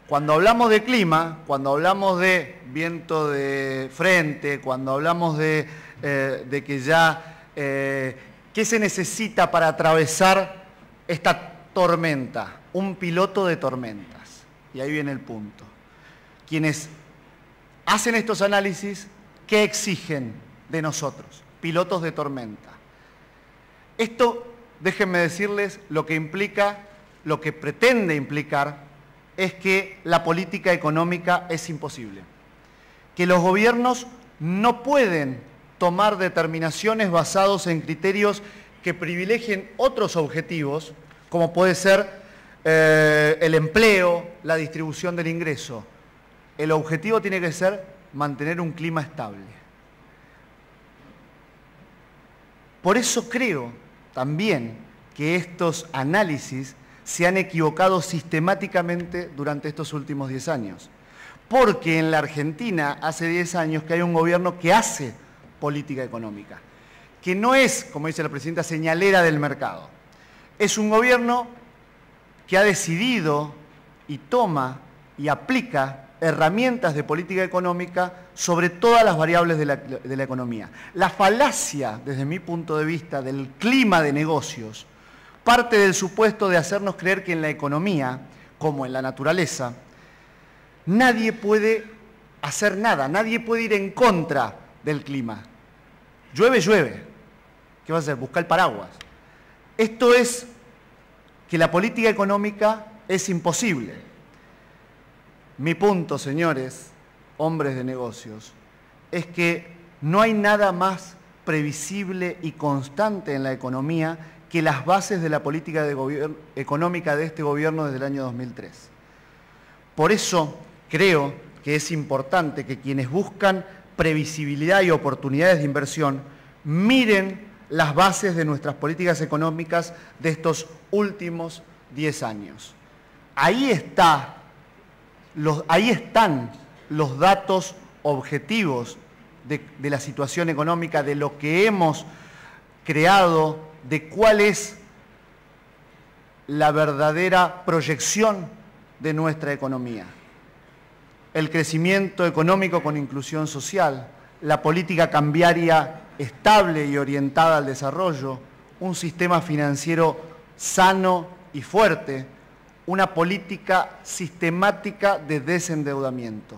cuando hablamos de clima, cuando hablamos de viento de frente, cuando hablamos de, eh, que ya, eh, ¿qué se necesita para atravesar esta tormenta? un piloto de tormentas. Y ahí viene el punto. Quienes hacen estos análisis, ¿qué exigen de nosotros? Pilotos de tormenta. Esto, déjenme decirles, lo que implica, lo que pretende implicar, es que la política económica es imposible. Que los gobiernos no pueden tomar determinaciones basados en criterios que privilegien otros objetivos, como puede ser eh, el empleo, la distribución del ingreso. El objetivo tiene que ser mantener un clima estable. Por eso creo también que estos análisis se han equivocado sistemáticamente durante estos últimos 10 años. Porque en la Argentina hace 10 años que hay un gobierno que hace política económica, que no es, como dice la presidenta, señalera del mercado. Es un gobierno que ha decidido y toma y aplica herramientas de política económica sobre todas las variables de la, economía. La falacia, desde mi punto de vista, del clima de negocios parte del supuesto de hacernos creer que en la economía, como en la naturaleza, nadie puede hacer nada, nadie puede ir en contra del clima. Llueve, llueve. ¿Qué va a hacer? Buscar el paraguas. Esto es que la política económica es imposible. Mi punto, señores, hombres de negocios, es que no hay nada más previsible y constante en la economía que las bases de la política económica de este gobierno desde el año 2003. Por eso creo que es importante que quienes buscan previsibilidad y oportunidades de inversión miren las bases de nuestras políticas económicas de estos últimos 10 años. Ahí, está, ahí están los datos objetivos de, de la situación económica, de lo que hemos creado, de cuál es la verdadera proyección de nuestra economía. El crecimiento económico con inclusión social, la política cambiaria estable y orientada al desarrollo, un sistema financiero sano y fuerte, una política sistemática de desendeudamiento.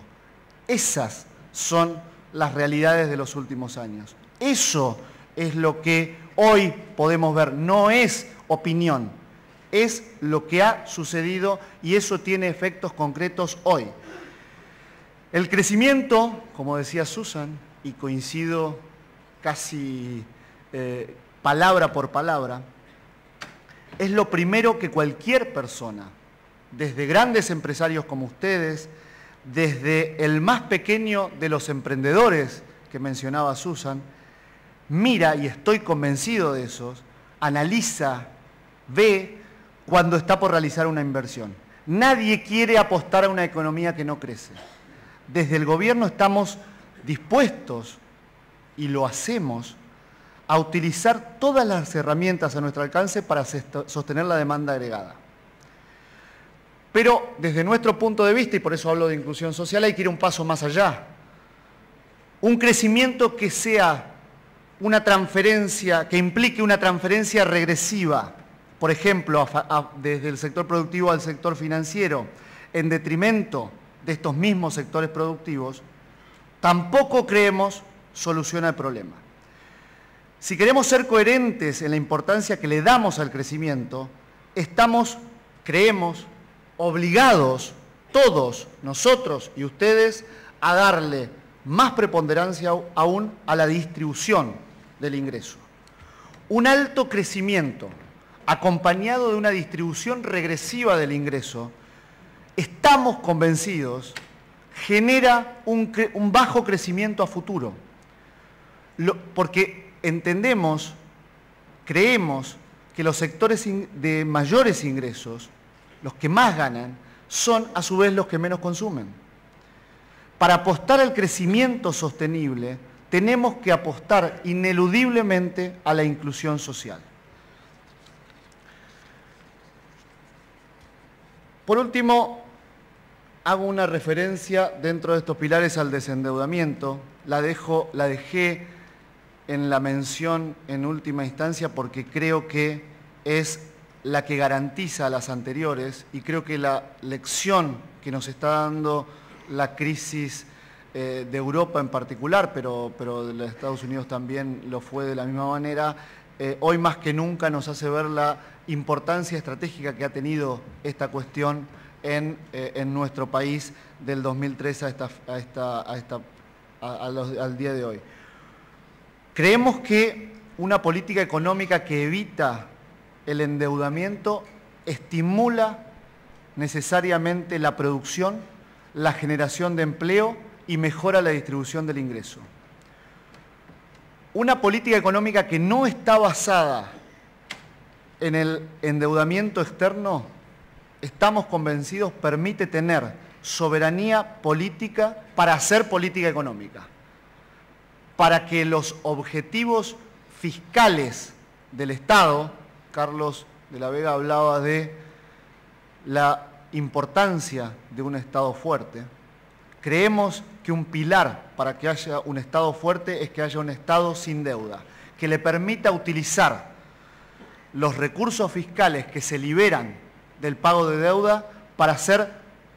Esas son las realidades de los últimos años. Eso es lo que hoy podemos ver, no es opinión, es lo que ha sucedido y eso tiene efectos concretos hoy. El crecimiento, como decía Susan, y coincido casi eh, palabra por palabra, es lo primero que cualquier persona, desde grandes empresarios como ustedes, desde el más pequeño de los emprendedores que mencionaba Susan, mira, y estoy convencido de eso, analiza, ve cuando está por realizar una inversión. Nadie quiere apostar a una economía que no crece. Desde el gobierno estamos dispuestos y lo hacemos a utilizar todas las herramientas a nuestro alcance para sostener la demanda agregada. Pero desde nuestro punto de vista, y por eso hablo de inclusión social, hay que ir un paso más allá. Un crecimiento que sea una transferencia, que implique una transferencia regresiva, por ejemplo, desde el sector productivo al sector financiero, en detrimento de estos mismos sectores productivos, tampoco creemos soluciona el problema. Si queremos ser coherentes en la importancia que le damos al crecimiento, estamos, creemos, obligados, todos, nosotros y ustedes, a darle más preponderancia aún a la distribución del ingreso. Un alto crecimiento acompañado de una distribución regresiva del ingreso, estamos convencidos, genera un, bajo crecimiento a futuro porque entendemos, creemos que los sectores de mayores ingresos, los que más ganan, son a su vez los que menos consumen. Para apostar al crecimiento sostenible, tenemos que apostar ineludiblemente a la inclusión social. Por último, hago una referencia dentro de estos pilares al desendeudamiento. La, dejo, la dejé en la mención en última instancia porque creo que es la que garantiza a las anteriores y creo que la lección que nos está dando la crisis eh, de Europa en particular, pero, pero de los Estados Unidos también lo fue de la misma manera, eh, hoy más que nunca nos hace ver la importancia estratégica que ha tenido esta cuestión en, eh, nuestro país del 2003 a esta, al día de hoy. Creemos que una política económica que evita el endeudamiento estimula necesariamente la producción, la generación de empleo y mejora la distribución del ingreso. Una política económica que no está basada en el endeudamiento externo, estamos convencidos, permite tener soberanía política para hacer política económica para que los objetivos fiscales del Estado, Carlos de la Vega hablaba de la importancia de un Estado fuerte, Creemos que un pilar para que haya un Estado fuerte es que haya un Estado sin deuda, que le permita utilizar los recursos fiscales que se liberan del pago de deuda para hacer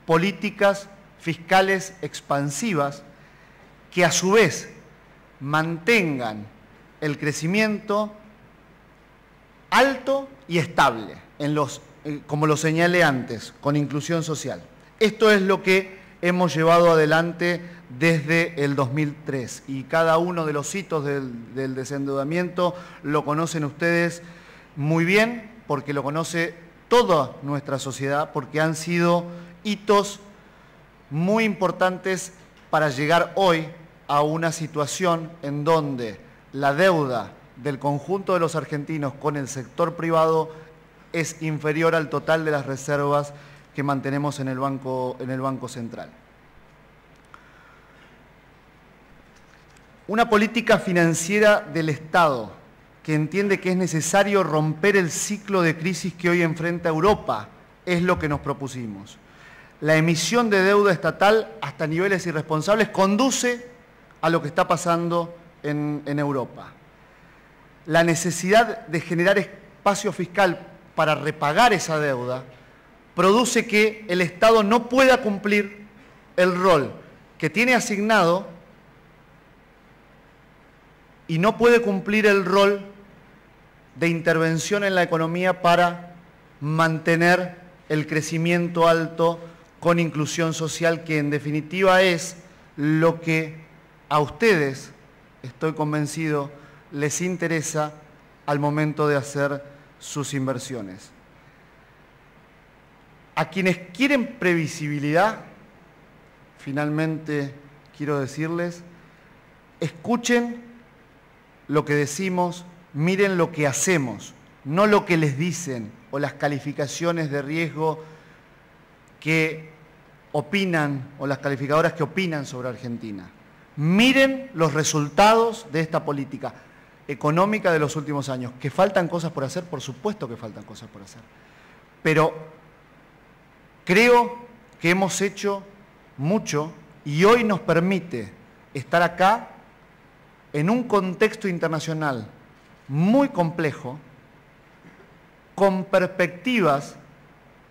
políticas fiscales expansivas que a su vez mantengan el crecimiento alto y estable, eh, como lo señalé antes, con inclusión social. Esto es lo que hemos llevado adelante desde el 2003 y cada uno de los hitos del, del desendeudamiento lo conocen ustedes muy bien porque lo conoce toda nuestra sociedad, porque han sido hitos muy importantes para llegar hoy a una situación en donde la deuda del conjunto de los argentinos con el sector privado es inferior al total de las reservas que mantenemos en el Banco, en el banco Central. Una política financiera del Estado que entiende que es necesario romper el ciclo de crisis que hoy enfrenta Europa es lo que nos propusimos. La emisión de deuda estatal hasta niveles irresponsables conduce a lo que está pasando en, Europa. La necesidad de generar espacio fiscal para repagar esa deuda produce que el Estado no pueda cumplir el rol que tiene asignado y no puede cumplir el rol de intervención en la economía para mantener el crecimiento alto con inclusión social, que en definitiva es lo que a ustedes, estoy convencido, les interesa al momento de hacer sus inversiones. A quienes quieren previsibilidad, finalmente quiero decirles, escuchen lo que decimos, miren lo que hacemos, no lo que les dicen o las calificaciones de riesgo que opinan o las calificadoras que opinan sobre Argentina. Miren los resultados de esta política económica de los últimos años. ¿Que faltan cosas por hacer? Por supuesto que faltan cosas por hacer. Pero creo que hemos hecho mucho y hoy nos permite estar acá en un contexto internacional muy complejo, con perspectivas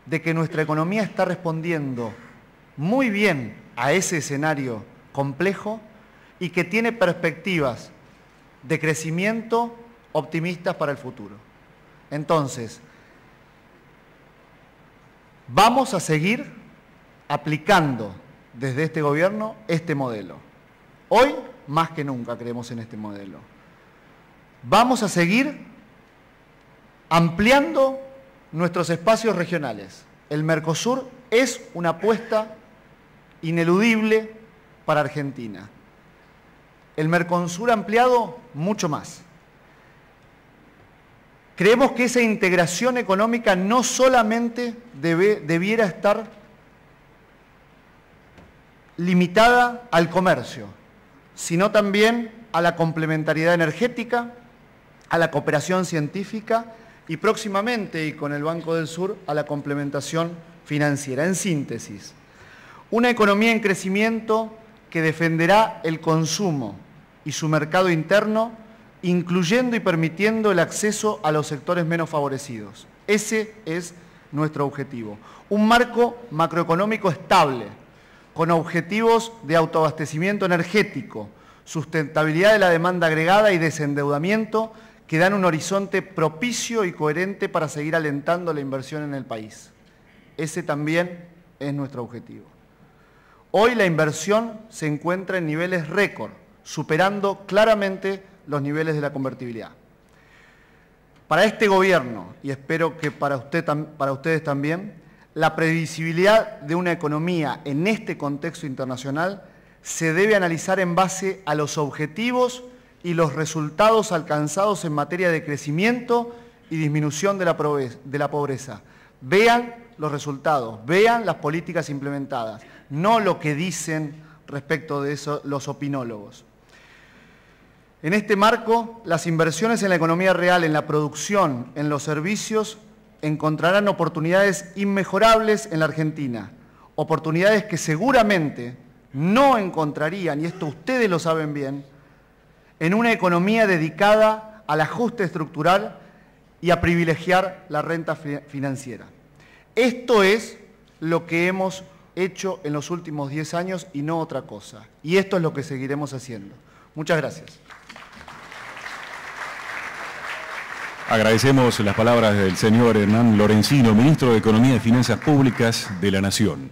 de que nuestra economía está respondiendo muy bien a ese escenario complejo y que tiene perspectivas de crecimiento optimistas para el futuro. Entonces, vamos a seguir aplicando desde este gobierno este modelo. Hoy, más que nunca, creemos en este modelo. Vamos a seguir ampliando nuestros espacios regionales. El Mercosur es una apuesta ineludible para Argentina. El Mercosur ampliado, mucho más. Creemos que esa integración económica no solamente debiera estar limitada al comercio, sino también a la complementariedad energética, a la cooperación científica y próximamente, y con el Banco del Sur, a la complementación financiera. En síntesis, una economía en crecimiento que defenderá el consumo y su mercado interno, incluyendo y permitiendo el acceso a los sectores menos favorecidos. Ese es nuestro objetivo. Un marco macroeconómico estable, con objetivos de autoabastecimiento energético, sustentabilidad de la demanda agregada y desendeudamiento que dan un horizonte propicio y coherente para seguir alentando la inversión en el país. Ese también es nuestro objetivo. Hoy la inversión se encuentra en niveles récord, superando claramente los niveles de la convertibilidad. Para este gobierno, y espero que para, usted, para ustedes también, la previsibilidad de una economía en este contexto internacional se debe analizar en base a los objetivos y los resultados alcanzados en materia de crecimiento y disminución de la pobreza. Vean los resultados, vean las políticas implementadas, no lo que dicen respecto de eso los opinólogos. En este marco, las inversiones en la economía real, en la producción, en los servicios, encontrarán oportunidades inmejorables en la Argentina, oportunidades que seguramente no encontrarían, y esto ustedes lo saben bien, en una economía dedicada al ajuste estructural y a privilegiar la renta financiera. Esto es lo que hemos hecho en los últimos 10 años y no otra cosa. Y esto es lo que seguiremos haciendo. Muchas gracias. Agradecemos las palabras del señor Hernán Lorenzino, ministro de Economía y Finanzas Públicas de la Nación.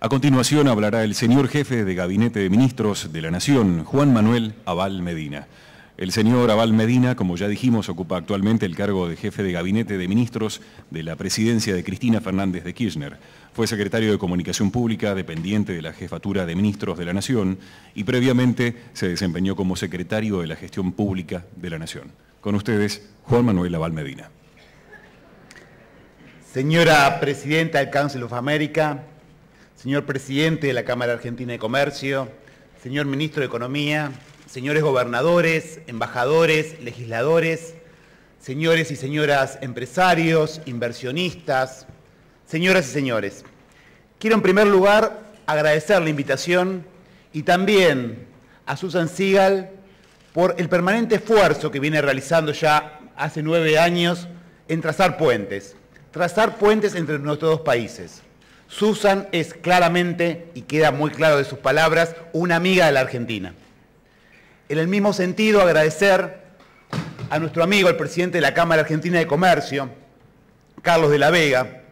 A continuación hablará el señor jefe de Gabinete de Ministros de la Nación, Juan Manuel Aval Medina. El señor Aval Medina, como ya dijimos, ocupa actualmente el cargo de jefe de Gabinete de Ministros de la presidencia de Cristina Fernández de Kirchner. Fue secretario de Comunicación Pública, dependiente de la Jefatura de Ministros de la Nación y previamente se desempeñó como secretario de la Gestión Pública de la Nación. Con ustedes, Juan Manuel Aval Medina. Señora Presidenta del Council of America, señor Presidente de la Cámara Argentina de Comercio, señor Ministro de Economía, señores gobernadores, embajadores, legisladores, señores y señoras empresarios, inversionistas, señoras y señores. Quiero en primer lugar agradecer la invitación y también a Susan Sigal por el permanente esfuerzo que viene realizando ya hace nueve años en trazar puentes, trazar puentes entre nuestros dos países. Susan es claramente, y queda muy claro de sus palabras, una amiga de la Argentina. En el mismo sentido, agradecer a nuestro amigo, el presidente de la Cámara Argentina de Comercio, Carlos de la Vega,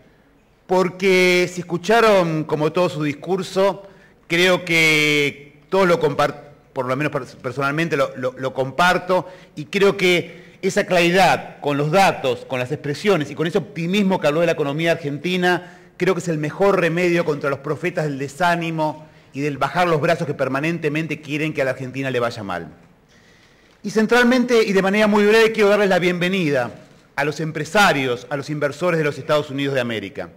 porque si escucharon como todo su discurso, creo que todos lo comparto, por lo menos personalmente lo, comparto, y creo que esa claridad con los datos, con las expresiones y con ese optimismo que habló de la economía argentina, creo que es el mejor remedio contra los profetas del desánimo, y del bajar los brazos que permanentemente quieren que a la Argentina le vaya mal. Y centralmente y de manera muy breve quiero darles la bienvenida a los empresarios, a los inversores de los Estados Unidos de América.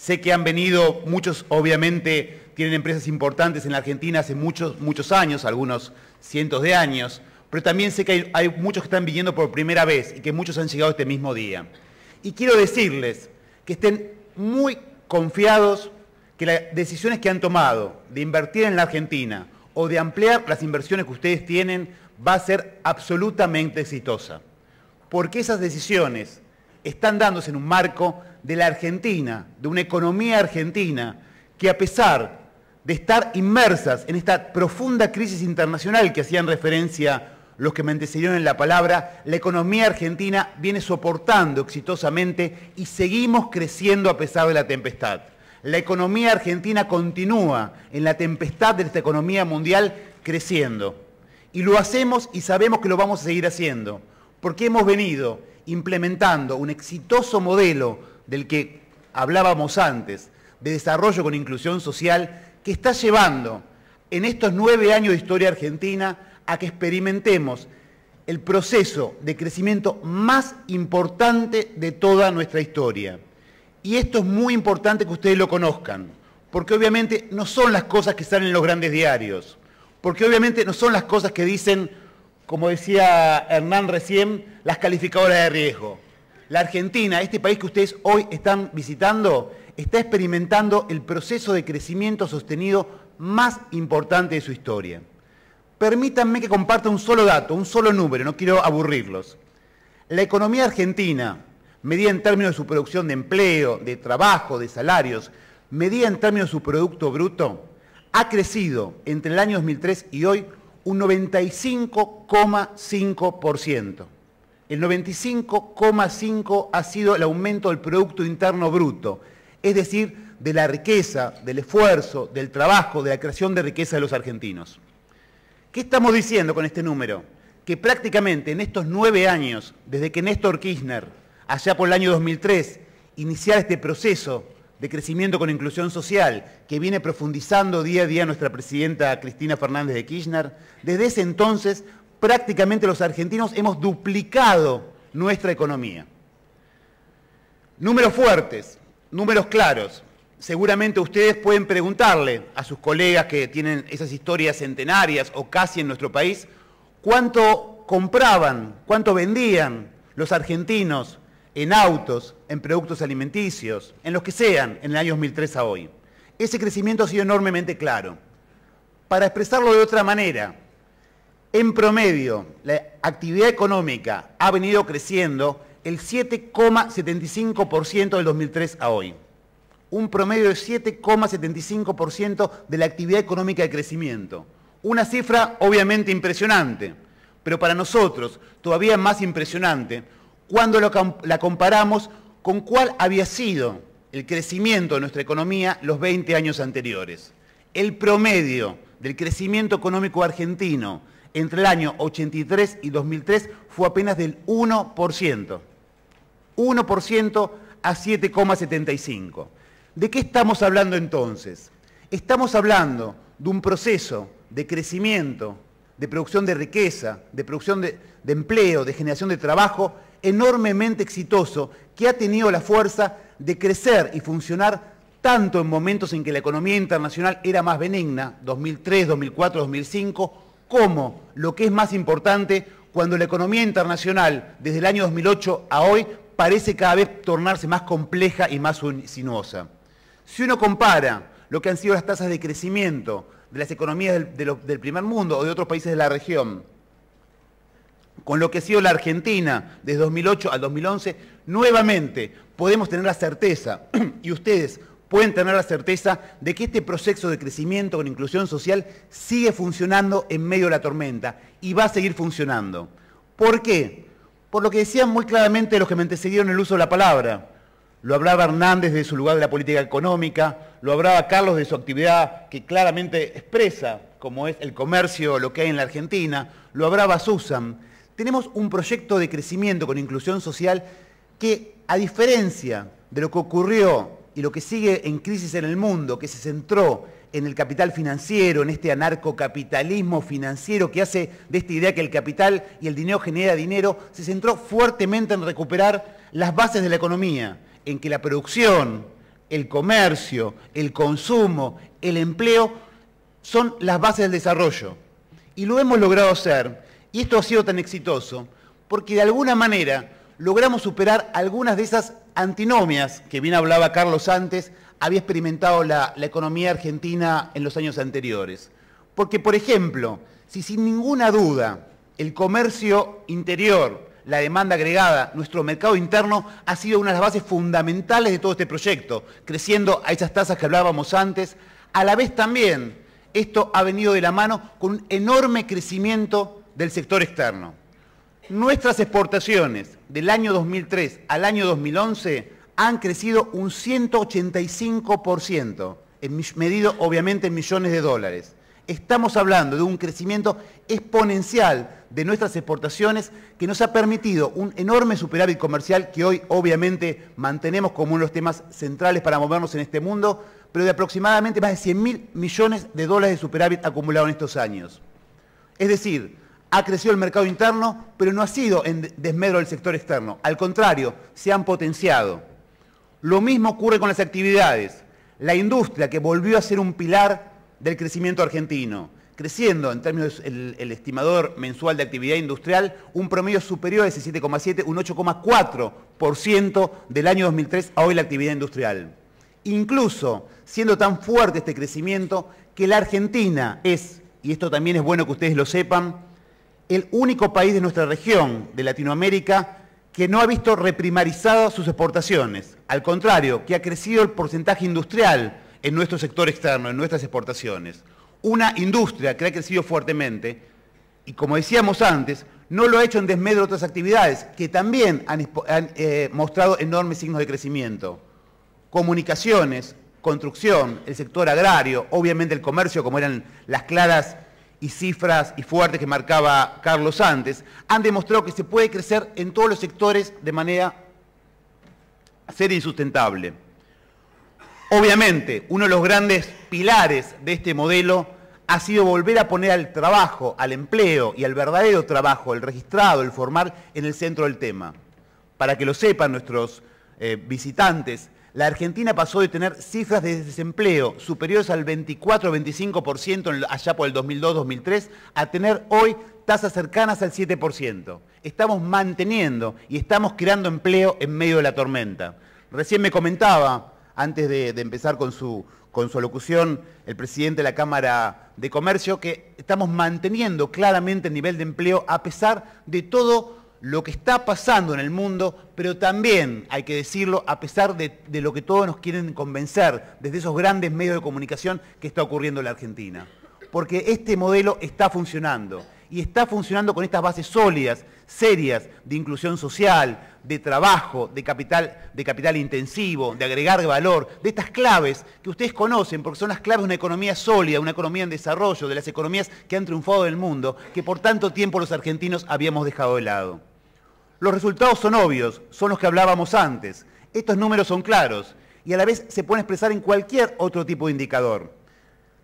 Sé que han venido, muchos obviamente tienen empresas importantes en la Argentina hace muchos, muchos años, algunos cientos de años, pero también sé que hay, muchos que están viniendo por primera vez y que muchos han llegado este mismo día. Y quiero decirles que estén muy confiados que las decisiones que han tomado de invertir en la Argentina o de ampliar las inversiones que ustedes tienen va a ser absolutamente exitosa. Porque esas decisiones están dándose en un marco de la Argentina, de una economía argentina que a pesar de estar inmersas en esta profunda crisis internacional que hacían referencia los que me antecedieron en la palabra, la economía argentina viene soportando exitosamente y seguimos creciendo a pesar de la tempestad la economía argentina continúa en la tempestad de esta economía mundial creciendo. Y lo hacemos y sabemos que lo vamos a seguir haciendo, porque hemos venido implementando un exitoso modelo del que hablábamos antes, de desarrollo con inclusión social, que está llevando en estos nueve años de historia argentina a que experimentemos el proceso de crecimiento más importante de toda nuestra historia. Y esto es muy importante que ustedes lo conozcan, porque obviamente no son las cosas que salen en los grandes diarios, porque obviamente no son las cosas que dicen, como decía Hernán recién, las calificadoras de riesgo. La Argentina, este país que ustedes hoy están visitando, está experimentando el proceso de crecimiento sostenido más importante de su historia. Permítanme que comparta un solo dato, un solo número, no quiero aburrirlos. La economía argentina, medida en términos de su producción de empleo, de trabajo, de salarios, medida en términos de su Producto Bruto, ha crecido entre el año 2003 y hoy un 95,5%. El 95,5% ha sido el aumento del Producto Interno Bruto, es decir, de la riqueza, del esfuerzo, del trabajo, de la creación de riqueza de los argentinos. ¿Qué estamos diciendo con este número? Que prácticamente en estos nueve años, desde que Néstor Kirchner allá por el año 2003, iniciar este proceso de crecimiento con inclusión social que viene profundizando día a día nuestra presidenta Cristina Fernández de Kirchner, desde ese entonces prácticamente los argentinos hemos duplicado nuestra economía. Números fuertes, números claros. Seguramente ustedes pueden preguntarle a sus colegas que tienen esas historias centenarias o casi en nuestro país, cuánto compraban, cuánto vendían los argentinos en autos, en productos alimenticios, en los que sean, en el año 2003 a hoy. Ese crecimiento ha sido enormemente claro. Para expresarlo de otra manera, en promedio, la actividad económica ha venido creciendo el 7,75% del 2003 a hoy. Un promedio de 7,75% de la actividad económica de crecimiento. Una cifra obviamente impresionante, pero para nosotros todavía más impresionante cuando la comparamos con cuál había sido el crecimiento de nuestra economía los 20 años anteriores. El promedio del crecimiento económico argentino entre el año 83 y 2003 fue apenas del 1%. 1% a 7,75. ¿De qué estamos hablando entonces? Estamos hablando de un proceso de crecimiento, de producción de riqueza, de producción de, de empleo, de generación de trabajo enormemente exitoso que ha tenido la fuerza de crecer y funcionar tanto en momentos en que la economía internacional era más benigna, 2003, 2004, 2005, como, lo que es más importante, cuando la economía internacional, desde el año 2008 a hoy, parece cada vez tornarse más compleja y más sinuosa. Si uno compara lo que han sido las tasas de crecimiento de las economías del, del primer mundo o de otros países de la región, con lo que ha sido la Argentina desde 2008 al 2011, nuevamente podemos tener la certeza, y ustedes pueden tener la certeza, de que este proceso de crecimiento con inclusión social sigue funcionando en medio de la tormenta y va a seguir funcionando. ¿Por qué? Por lo que decían muy claramente los que me antecedieron el uso de la palabra. Lo hablaba Hernández de su lugar de la política económica, lo hablaba Carlos de su actividad que claramente expresa, como es el comercio, lo que hay en la Argentina, lo hablaba Susan tenemos un proyecto de crecimiento con inclusión social que, a diferencia de lo que ocurrió y lo que sigue en crisis en el mundo, que se centró en el capital financiero, en este anarcocapitalismo financiero que hace de esta idea que el capital y el dinero genera dinero, se centró fuertemente en recuperar las bases de la economía, en que la producción, el comercio, el consumo, el empleo son las bases del desarrollo. Y lo hemos logrado hacer y esto ha sido tan exitoso porque de alguna manera logramos superar algunas de esas antinomias que bien hablaba Carlos antes, había experimentado la, economía argentina en los años anteriores. Porque, por ejemplo, si sin ninguna duda el comercio interior, la demanda agregada, nuestro mercado interno ha sido una de las bases fundamentales de todo este proyecto, creciendo a esas tasas que hablábamos antes, a la vez también esto ha venido de la mano con un enorme crecimiento del sector externo. Nuestras exportaciones del año 2003 al año 2011 han crecido un 185%, medido obviamente en millones de dólares. Estamos hablando de un crecimiento exponencial de nuestras exportaciones que nos ha permitido un enorme superávit comercial que hoy obviamente mantenemos como uno de los temas centrales para movernos en este mundo, pero de aproximadamente más de 100 mil millones de dólares de superávit acumulado en estos años. Es decir, ha crecido el mercado interno, pero no ha sido en desmedro del sector externo. Al contrario, se han potenciado. Lo mismo ocurre con las actividades. La industria, que volvió a ser un pilar del crecimiento argentino, creciendo en términos del estimador mensual de actividad industrial, un promedio superior a ese 7,7, un 8,4% del año 2003 a hoy la actividad industrial. Incluso siendo tan fuerte este crecimiento que la Argentina es, y esto también es bueno que ustedes lo sepan, el único país de nuestra región, de Latinoamérica, que no ha visto reprimarizadas sus exportaciones. Al contrario, que ha crecido el porcentaje industrial en nuestro sector externo, en nuestras exportaciones. Una industria que ha crecido fuertemente y, como decíamos antes, no lo ha hecho en desmedro de otras actividades que también han, eh, mostrado enormes signos de crecimiento. Comunicaciones, construcción, el sector agrario, obviamente el comercio, como eran las claras y cifras y fuertes que marcaba Carlos antes, han demostrado que se puede crecer en todos los sectores de manera seria y sustentable. Obviamente, uno de los grandes pilares de este modelo ha sido volver a poner al trabajo, al empleo y al verdadero trabajo, el registrado, el formal, en el centro del tema. Para que lo sepan nuestros eh, visitantes, la Argentina pasó de tener cifras de desempleo superiores al 24-25% allá por el 2002-2003 a tener hoy tasas cercanas al 7%. Estamos manteniendo y estamos creando empleo en medio de la tormenta. Recién me comentaba, antes de, empezar con su, con su alocución el presidente de la Cámara de Comercio, que estamos manteniendo claramente el nivel de empleo a pesar de todo lo que está pasando en el mundo, pero también, hay que decirlo, a pesar de, lo que todos nos quieren convencer desde esos grandes medios de comunicación que está ocurriendo en la Argentina. Porque este modelo está funcionando y está funcionando con estas bases sólidas, serias, de inclusión social, de trabajo, de capital, de capital intensivo, de agregar valor, de estas claves que ustedes conocen, porque son las claves de una economía sólida, una economía en desarrollo, de las economías que han triunfado en el mundo, que por tanto tiempo los argentinos habíamos dejado de lado. Los resultados son obvios, son los que hablábamos antes. Estos números son claros y a la vez se pueden expresar en cualquier otro tipo de indicador.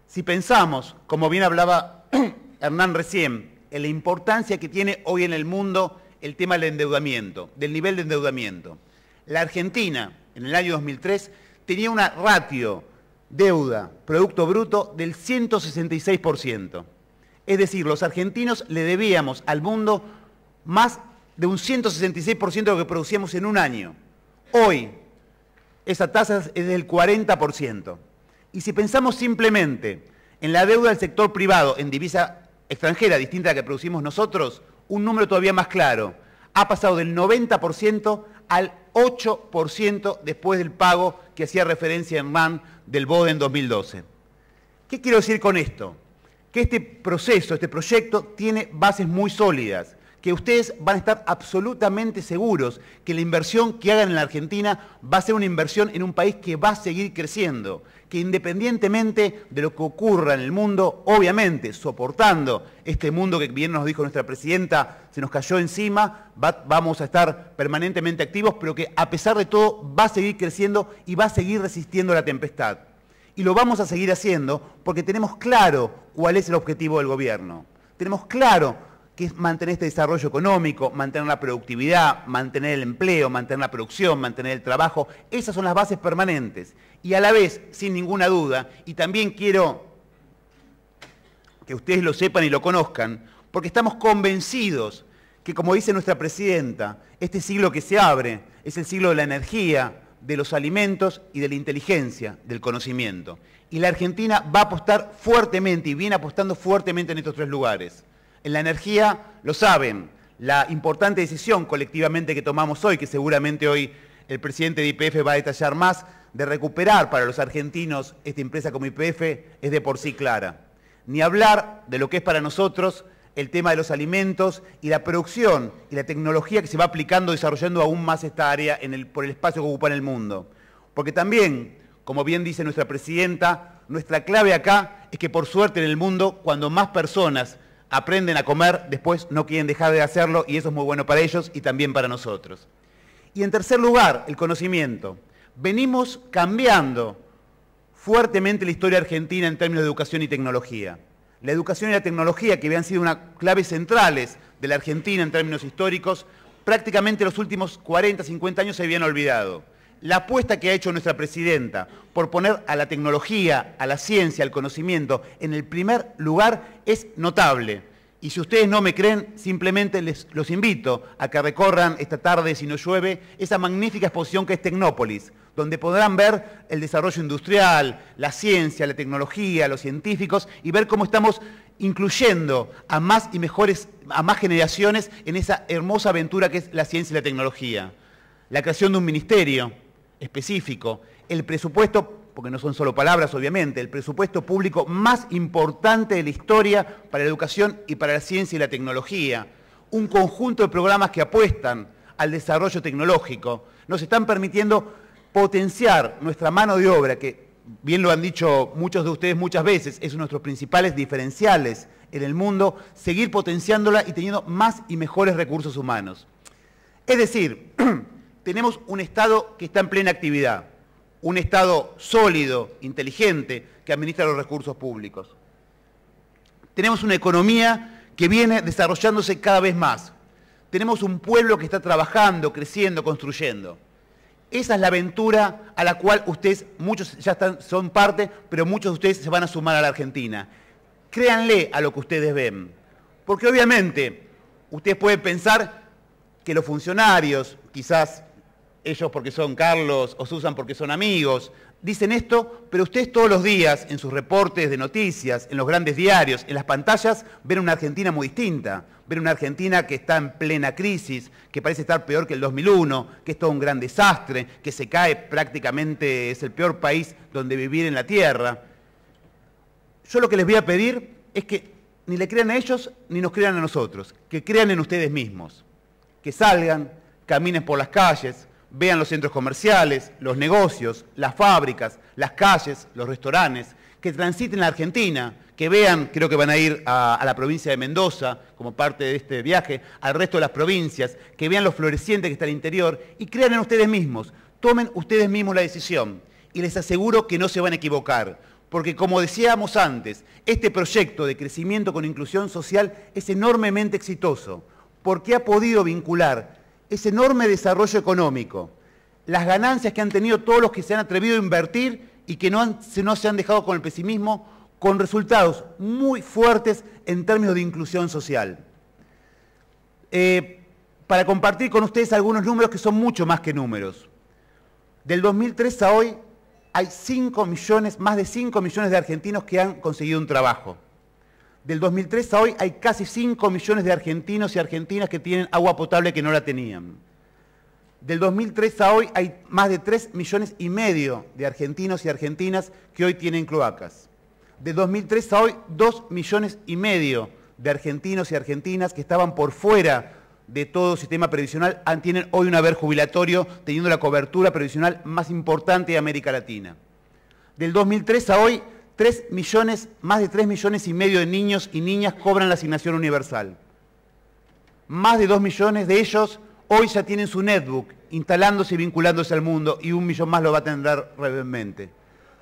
Si pensamos, como bien hablaba Hernán recién, en la importancia que tiene hoy en el mundo el tema del endeudamiento, del nivel de endeudamiento. La Argentina, en el año 2003, tenía una ratio deuda, Producto Bruto, del 166%. Es decir, los argentinos le debíamos al mundo más de un 166% de lo que producíamos en un año. Hoy, esa tasa es del 40%. Y si pensamos simplemente en la deuda del sector privado en divisa extranjera distinta a la que producimos nosotros, un número todavía más claro. Ha pasado del 90% al 8% después del pago que hacía referencia en MAN del BODE en 2012. ¿Qué quiero decir con esto? Que este proceso, este proyecto, tiene bases muy sólidas que ustedes van a estar absolutamente seguros que la inversión que hagan en la Argentina va a ser una inversión en un país que va a seguir creciendo, que independientemente de lo que ocurra en el mundo, obviamente soportando este mundo que bien nos dijo nuestra presidenta, se nos cayó encima, vamos a estar permanentemente activos, pero que a pesar de todo va a seguir creciendo y va a seguir resistiendo la tempestad. Y lo vamos a seguir haciendo porque tenemos claro cuál es el objetivo del gobierno. Tenemos claro que es mantener este desarrollo económico, mantener la productividad, mantener el empleo, mantener la producción, mantener el trabajo. Esas son las bases permanentes. Y a la vez, sin ninguna duda, y también quiero que ustedes lo sepan y lo conozcan, porque estamos convencidos que, como dice nuestra presidenta, este siglo que se abre es el siglo de la energía, de los alimentos y de la inteligencia, del conocimiento. Y la Argentina va a apostar fuertemente y viene apostando fuertemente en estos tres lugares. En la energía, lo saben, la importante decisión colectivamente que tomamos hoy, que seguramente hoy el presidente de IPF va a detallar más, de recuperar para los argentinos esta empresa como IPF, es de por sí clara. Ni hablar de lo que es para nosotros el tema de los alimentos y la producción y la tecnología que se va aplicando, desarrollando aún más esta área por el espacio que ocupa en el mundo. Porque también, como bien dice nuestra presidenta, nuestra clave acá es que por suerte en el mundo, cuando más personas aprenden a comer, después no quieren dejar de hacerlo y eso es muy bueno para ellos y también para nosotros. Y en tercer lugar, el conocimiento. Venimos cambiando fuertemente la historia argentina en términos de educación y tecnología. La educación y la tecnología, que habían sido una claves centrales de la Argentina en términos históricos, prácticamente los últimos 40, 50 años se habían olvidado la apuesta que ha hecho nuestra presidenta por poner a la tecnología, a la ciencia, al conocimiento en el primer lugar es notable. Y si ustedes no me creen, simplemente les, los invito a que recorran esta tarde, si no llueve, esa magnífica exposición que es Tecnópolis, donde podrán ver el desarrollo industrial, la ciencia, la tecnología, los científicos y ver cómo estamos incluyendo a más y mejores, a más generaciones en esa hermosa aventura que es la ciencia y la tecnología. La creación de un ministerio, específico, el presupuesto, porque no son solo palabras obviamente, el presupuesto público más importante de la historia para la educación y para la ciencia y la tecnología, un conjunto de programas que apuestan al desarrollo tecnológico, nos están permitiendo potenciar nuestra mano de obra, que bien lo han dicho muchos de ustedes muchas veces, es uno de nuestros principales diferenciales en el mundo, seguir potenciándola y teniendo más y mejores recursos humanos. Es decir, tenemos un Estado que está en plena actividad, un Estado sólido, inteligente, que administra los recursos públicos. Tenemos una economía que viene desarrollándose cada vez más. Tenemos un pueblo que está trabajando, creciendo, construyendo. Esa es la aventura a la cual ustedes, muchos ya están, son parte, pero muchos de ustedes se van a sumar a la Argentina. Créanle a lo que ustedes ven. Porque obviamente ustedes pueden pensar que los funcionarios, quizás ellos porque son Carlos o Susan porque son amigos dicen esto, pero ustedes todos los días, en sus reportes de noticias, en los grandes diarios, en las pantallas, ven una Argentina muy distinta. Ven una Argentina que está en plena crisis, que parece estar peor que el 2001, que es todo un gran desastre, que se cae prácticamente, es el peor país donde vivir en la tierra. Yo lo que les voy a pedir es que ni le crean a ellos ni nos crean a nosotros, que crean en ustedes mismos, que salgan, caminen por las calles, vean los centros comerciales, los negocios, las fábricas, las calles, los restaurantes, que transiten la Argentina, que vean, creo que van a ir a, la provincia de Mendoza como parte de este viaje, al resto de las provincias, que vean lo floreciente que está el interior y crean en ustedes mismos, tomen ustedes mismos la decisión y les aseguro que no se van a equivocar, porque como decíamos antes, este proyecto de crecimiento con inclusión social es enormemente exitoso, porque ha podido vincular ese enorme desarrollo económico, las ganancias que han tenido todos los que se han atrevido a invertir y que no, se han dejado con el pesimismo, con resultados muy fuertes en términos de inclusión social. Eh, para compartir con ustedes algunos números que son mucho más que números. Del 2003 a hoy hay 5 millones, más de 5 millones de argentinos que han conseguido un trabajo. Del 2003 a hoy hay casi 5 millones de argentinos y argentinas que tienen agua potable que no la tenían. Del 2003 a hoy hay más de 3 millones y medio de argentinos y argentinas que hoy tienen cloacas. De 2003 a hoy, 2 millones y medio de argentinos y argentinas que estaban por fuera de todo sistema previsional tienen hoy un haber jubilatorio teniendo la cobertura previsional más importante de América Latina. Del 2003 a hoy, 3 millones, más de 3 millones y medio de niños y niñas cobran la asignación universal. Más de 2 millones de ellos hoy ya tienen su netbook instalándose y vinculándose al mundo y un millón más lo va a tener brevemente.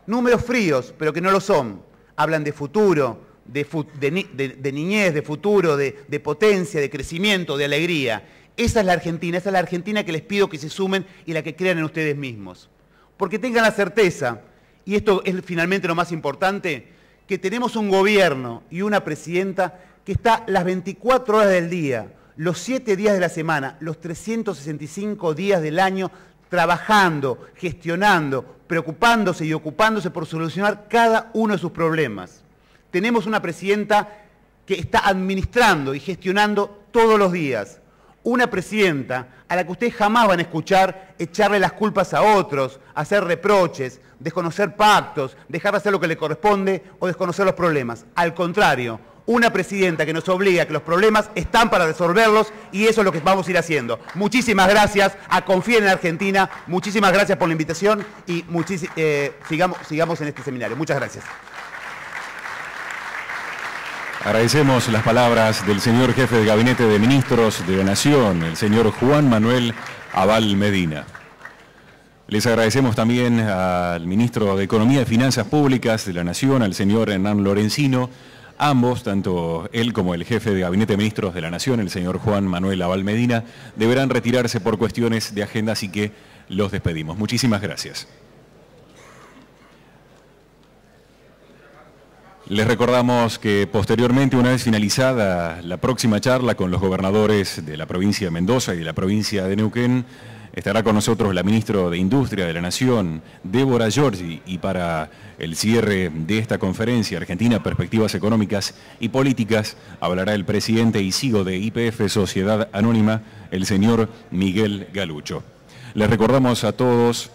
Números fríos, pero que no lo son. Hablan de futuro, de, niñez, de futuro, de, de potencia, de crecimiento, de alegría. Esa es la Argentina, esa es la Argentina que les pido que se sumen y la que crean en ustedes mismos. Porque tengan la certeza y esto es finalmente lo más importante, que tenemos un gobierno y una presidenta que está las 24 horas del día, los 7 días de la semana, los 365 días del año, trabajando, gestionando, preocupándose y ocupándose por solucionar cada uno de sus problemas. Tenemos una presidenta que está administrando y gestionando todos los días una presidenta a la que ustedes jamás van a escuchar echarle las culpas a otros, hacer reproches, desconocer pactos, dejar de hacer lo que le corresponde o desconocer los problemas. Al contrario, una presidenta que nos obliga a que los problemas están para resolverlos y eso es lo que vamos a ir haciendo. Muchísimas gracias, a Confía en Argentina, muchísimas gracias por la invitación y eh, sigamos, sigamos en este seminario. Muchas gracias. Agradecemos las palabras del señor jefe de Gabinete de Ministros de la Nación, el señor Juan Manuel Aval Medina. Les agradecemos también al ministro de Economía y Finanzas Públicas de la Nación, al señor Hernán Lorenzino. Ambos, tanto él como el jefe de Gabinete de Ministros de la Nación, el señor Juan Manuel Aval Medina, deberán retirarse por cuestiones de agenda, así que los despedimos. Muchísimas gracias. Les recordamos que posteriormente, una vez finalizada la próxima charla con los gobernadores de la provincia de Mendoza y de la provincia de Neuquén, estará con nosotros la ministra de Industria de la Nación, Débora Giorgi, y para el cierre de esta conferencia, Argentina, Perspectivas Económicas y Políticas, hablará el presidente y sigo de IPF Sociedad Anónima, el señor Miguel Galucho. Les recordamos a todos